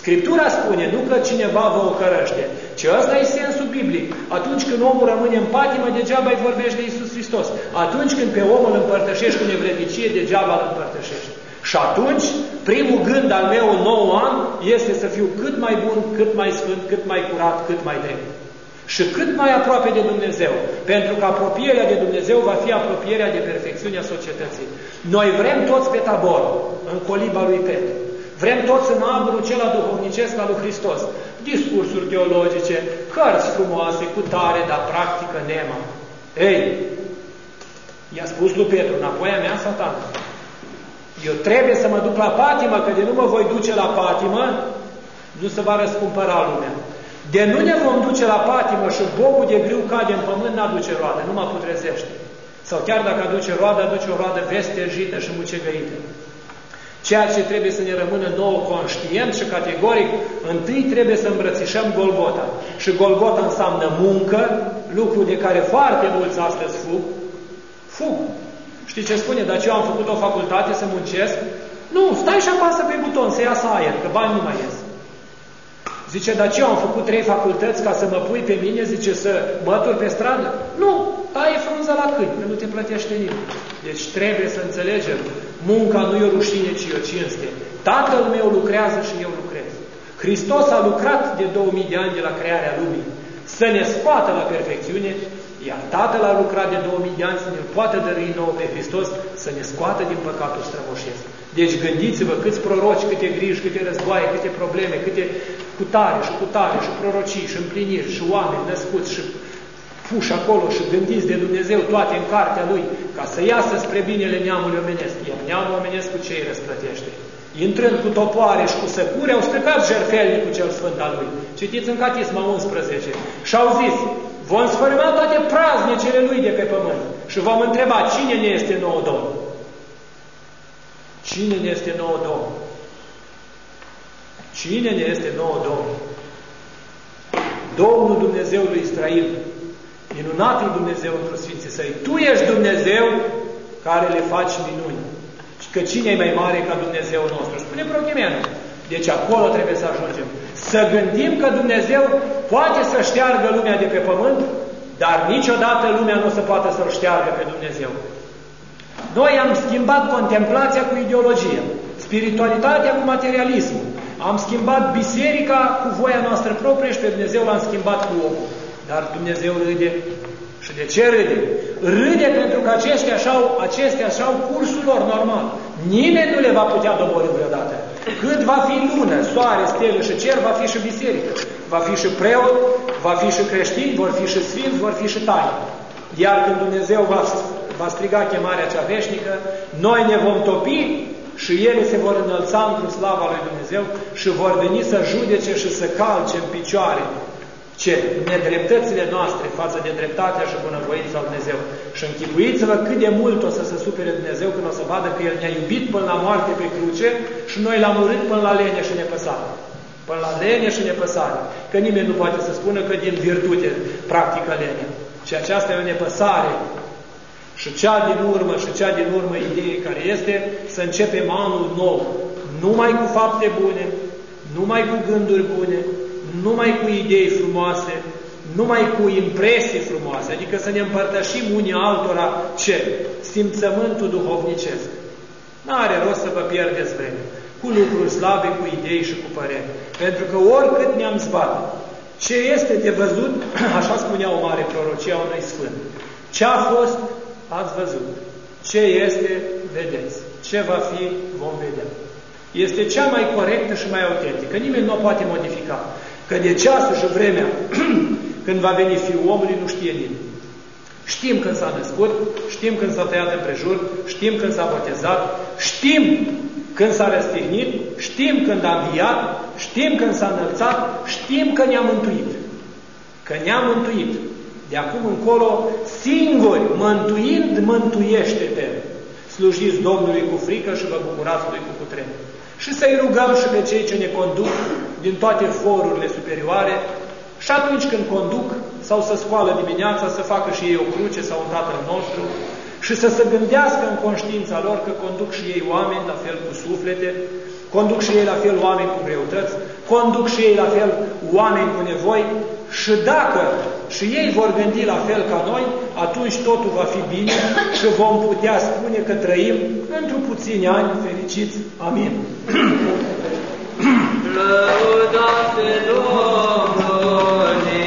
Speaker 1: Scriptura spune, nu că cineva vă ocărăște, ci ăsta e sensul biblic. Atunci când omul rămâne în patimă, degeaba îi vorbești de Isus Hristos. Atunci când pe om îl împărtășești cu nevrednicie, degeaba îl împărtășești. Și atunci, primul gând al meu în nou an este să fiu cât mai bun, cât mai sfânt, cât mai curat, cât mai drept. Și cât mai aproape de Dumnezeu. Pentru că apropierea de Dumnezeu va fi apropierea de perfecțiunea societății. Noi vrem toți pe tabor, în coliba lui Petru. Vrem toți în aburul cel duhovnicesc al lui Hristos. Discursuri teologice, cărți frumoase, cu tare, dar practică nema. Ei, i-a spus lui Petru, înapoi a mea, satan. Eu trebuie să mă duc la patimă, că de nu mă voi duce la patimă, nu se va răscumpăra lumea. De nu ne vom duce la patimă și bobul de griu cade în pământ, n-aduce roadă, nu mă putrezește. Sau chiar dacă aduce roadă, aduce o roadă vestejită și mucegăită. Ceea ce trebuie să ne rămână nouă conștient și categoric, întâi trebuie să îmbrățișăm Golgota. Și Golgota înseamnă muncă, lucru de care foarte mulți astăzi fug. Fug. Știi ce spune? Dar eu am făcut o facultate să muncesc? Nu, stai și apasă pe buton să iasă aer, că bani nu mai ies. Zice, dar ce, am făcut trei facultăți ca să mă pui pe mine, zice, să mătur pe stradă? Nu, ai frunza la câini, că nu te plătește nimeni. Deci trebuie să înțelegem, munca nu e o rușine, ci o cinste. Tatăl meu lucrează și eu lucrez. Hristos a lucrat de 2000 de ani de la crearea lumii să ne scoată la perfecțiune, iar Tatăl a lucrat de 2000 de ani să ne poată dărui nouă pe Hristos, să ne scoată din păcatul strămoșesc. Deci gândiți-vă câți proroci, câte griji, câte războaie, câte probleme, câte cutare și cutare și prorocii și împliniri și oameni născuți și puși acolo și gândiți de Dumnezeu toate în cartea Lui, ca să iasă spre binele neamului omenesc. Iar neamul omenesc cu ce îi răsplătește? Intrând cu topoare și cu săcuri, au stricat jerfelnicul cel sfânt al Lui. Citiți în Catisma 11. Și au zis, vom sfârma toate praznicele Lui de pe pământ și vom întreba cine ne este nou Domn. Cine ne este nou Domn? Cine ne este nou Domn? Domnul Dumnezeului Israel, minunatul Dumnezeu într Sfinții Săi. Tu ești Dumnezeu care le faci minuni. Și că cine e mai mare ca Dumnezeu nostru? Spune Prochimeanu. Deci acolo trebuie să ajungem. Să gândim că Dumnezeu poate să șteargă lumea de pe pământ, dar niciodată lumea nu se poate să-L șteargă pe Dumnezeu. Noi am schimbat contemplația cu ideologie, spiritualitatea cu materialismul, am schimbat biserica cu voia noastră proprie și pe Dumnezeu l-am schimbat cu omul. Dar Dumnezeu râde. Și de ce râde? Râde pentru că aceștia așa-au, acestea așa-au cursul lor normal. Nimeni nu le va putea dobori vreodată. Cât va fi lună, soare, stele și cer, va fi și biserică. Va fi și preot, va fi și creștini, vor fi și sfinți, vor fi și tari. Iar când Dumnezeu va, va striga chemarea cea veșnică, noi ne vom topi și ele se vor înălța într-o slava lui Dumnezeu și vor veni să judece și să calce în picioare ce? Nedreptățile noastre față de dreptatea și bunăvoința lui Dumnezeu. Și închipuiți-vă cât de mult o să se supere Dumnezeu când o să vadă că El ne-a iubit până la moarte pe cruce și noi l-am urât până la lene și nepăsare. Până la lene și nepăsare. Că nimeni nu poate să spună că din virtute practică lene. Și aceasta e o nepăsare. Și cea din urmă, și cea din urmă idee care este să începem anul nou. Numai cu fapte bune, numai cu gânduri bune, numai cu idei frumoase, numai cu impresii frumoase, adică să ne împărtășim unii altora ce? Simțământul duhovnicesc. N-are rost să vă pierdeți vreme cu lucruri slabe, cu idei și cu păreri. Pentru că oricât ne-am zbat, ce este de văzut, așa spunea o mare prorocie a unui sfânt, ce a fost, ați văzut. Ce este, vedeți. Ce va fi, vom vedea. Este cea mai corectă și mai autentică. Nimeni nu o poate modifica. Că de ceasul și vremea când va veni Fiul omului nu știe nimeni. Știm când s-a născut, știm când s-a tăiat împrejur, știm când s-a botezat, știm când s-a răstignit, știm când a înviat, știm când s-a înălțat, știm că ne-a mântuit. Că ne-a mântuit. De acum încolo, singuri, mântuind, mântuiește-te. Slujiți Domnului cu frică și vă bucurați Lui cu putere. Și să-i rugăm și pe cei ce ne conduc din toate forurile superioare și atunci când conduc sau să scoală dimineața, să facă și ei o cruce sau un Tatăl nostru și să se gândească în conștiința lor că conduc și ei oameni, la fel cu suflete, conduc și ei la fel oameni cu greutăți, conduc și ei la fel oameni cu nevoi și dacă și ei vor gândi la fel ca noi, atunci totul va fi bine și vom putea spune că trăim într-un puțini ani fericiți. Amin. Lăudați Domnul!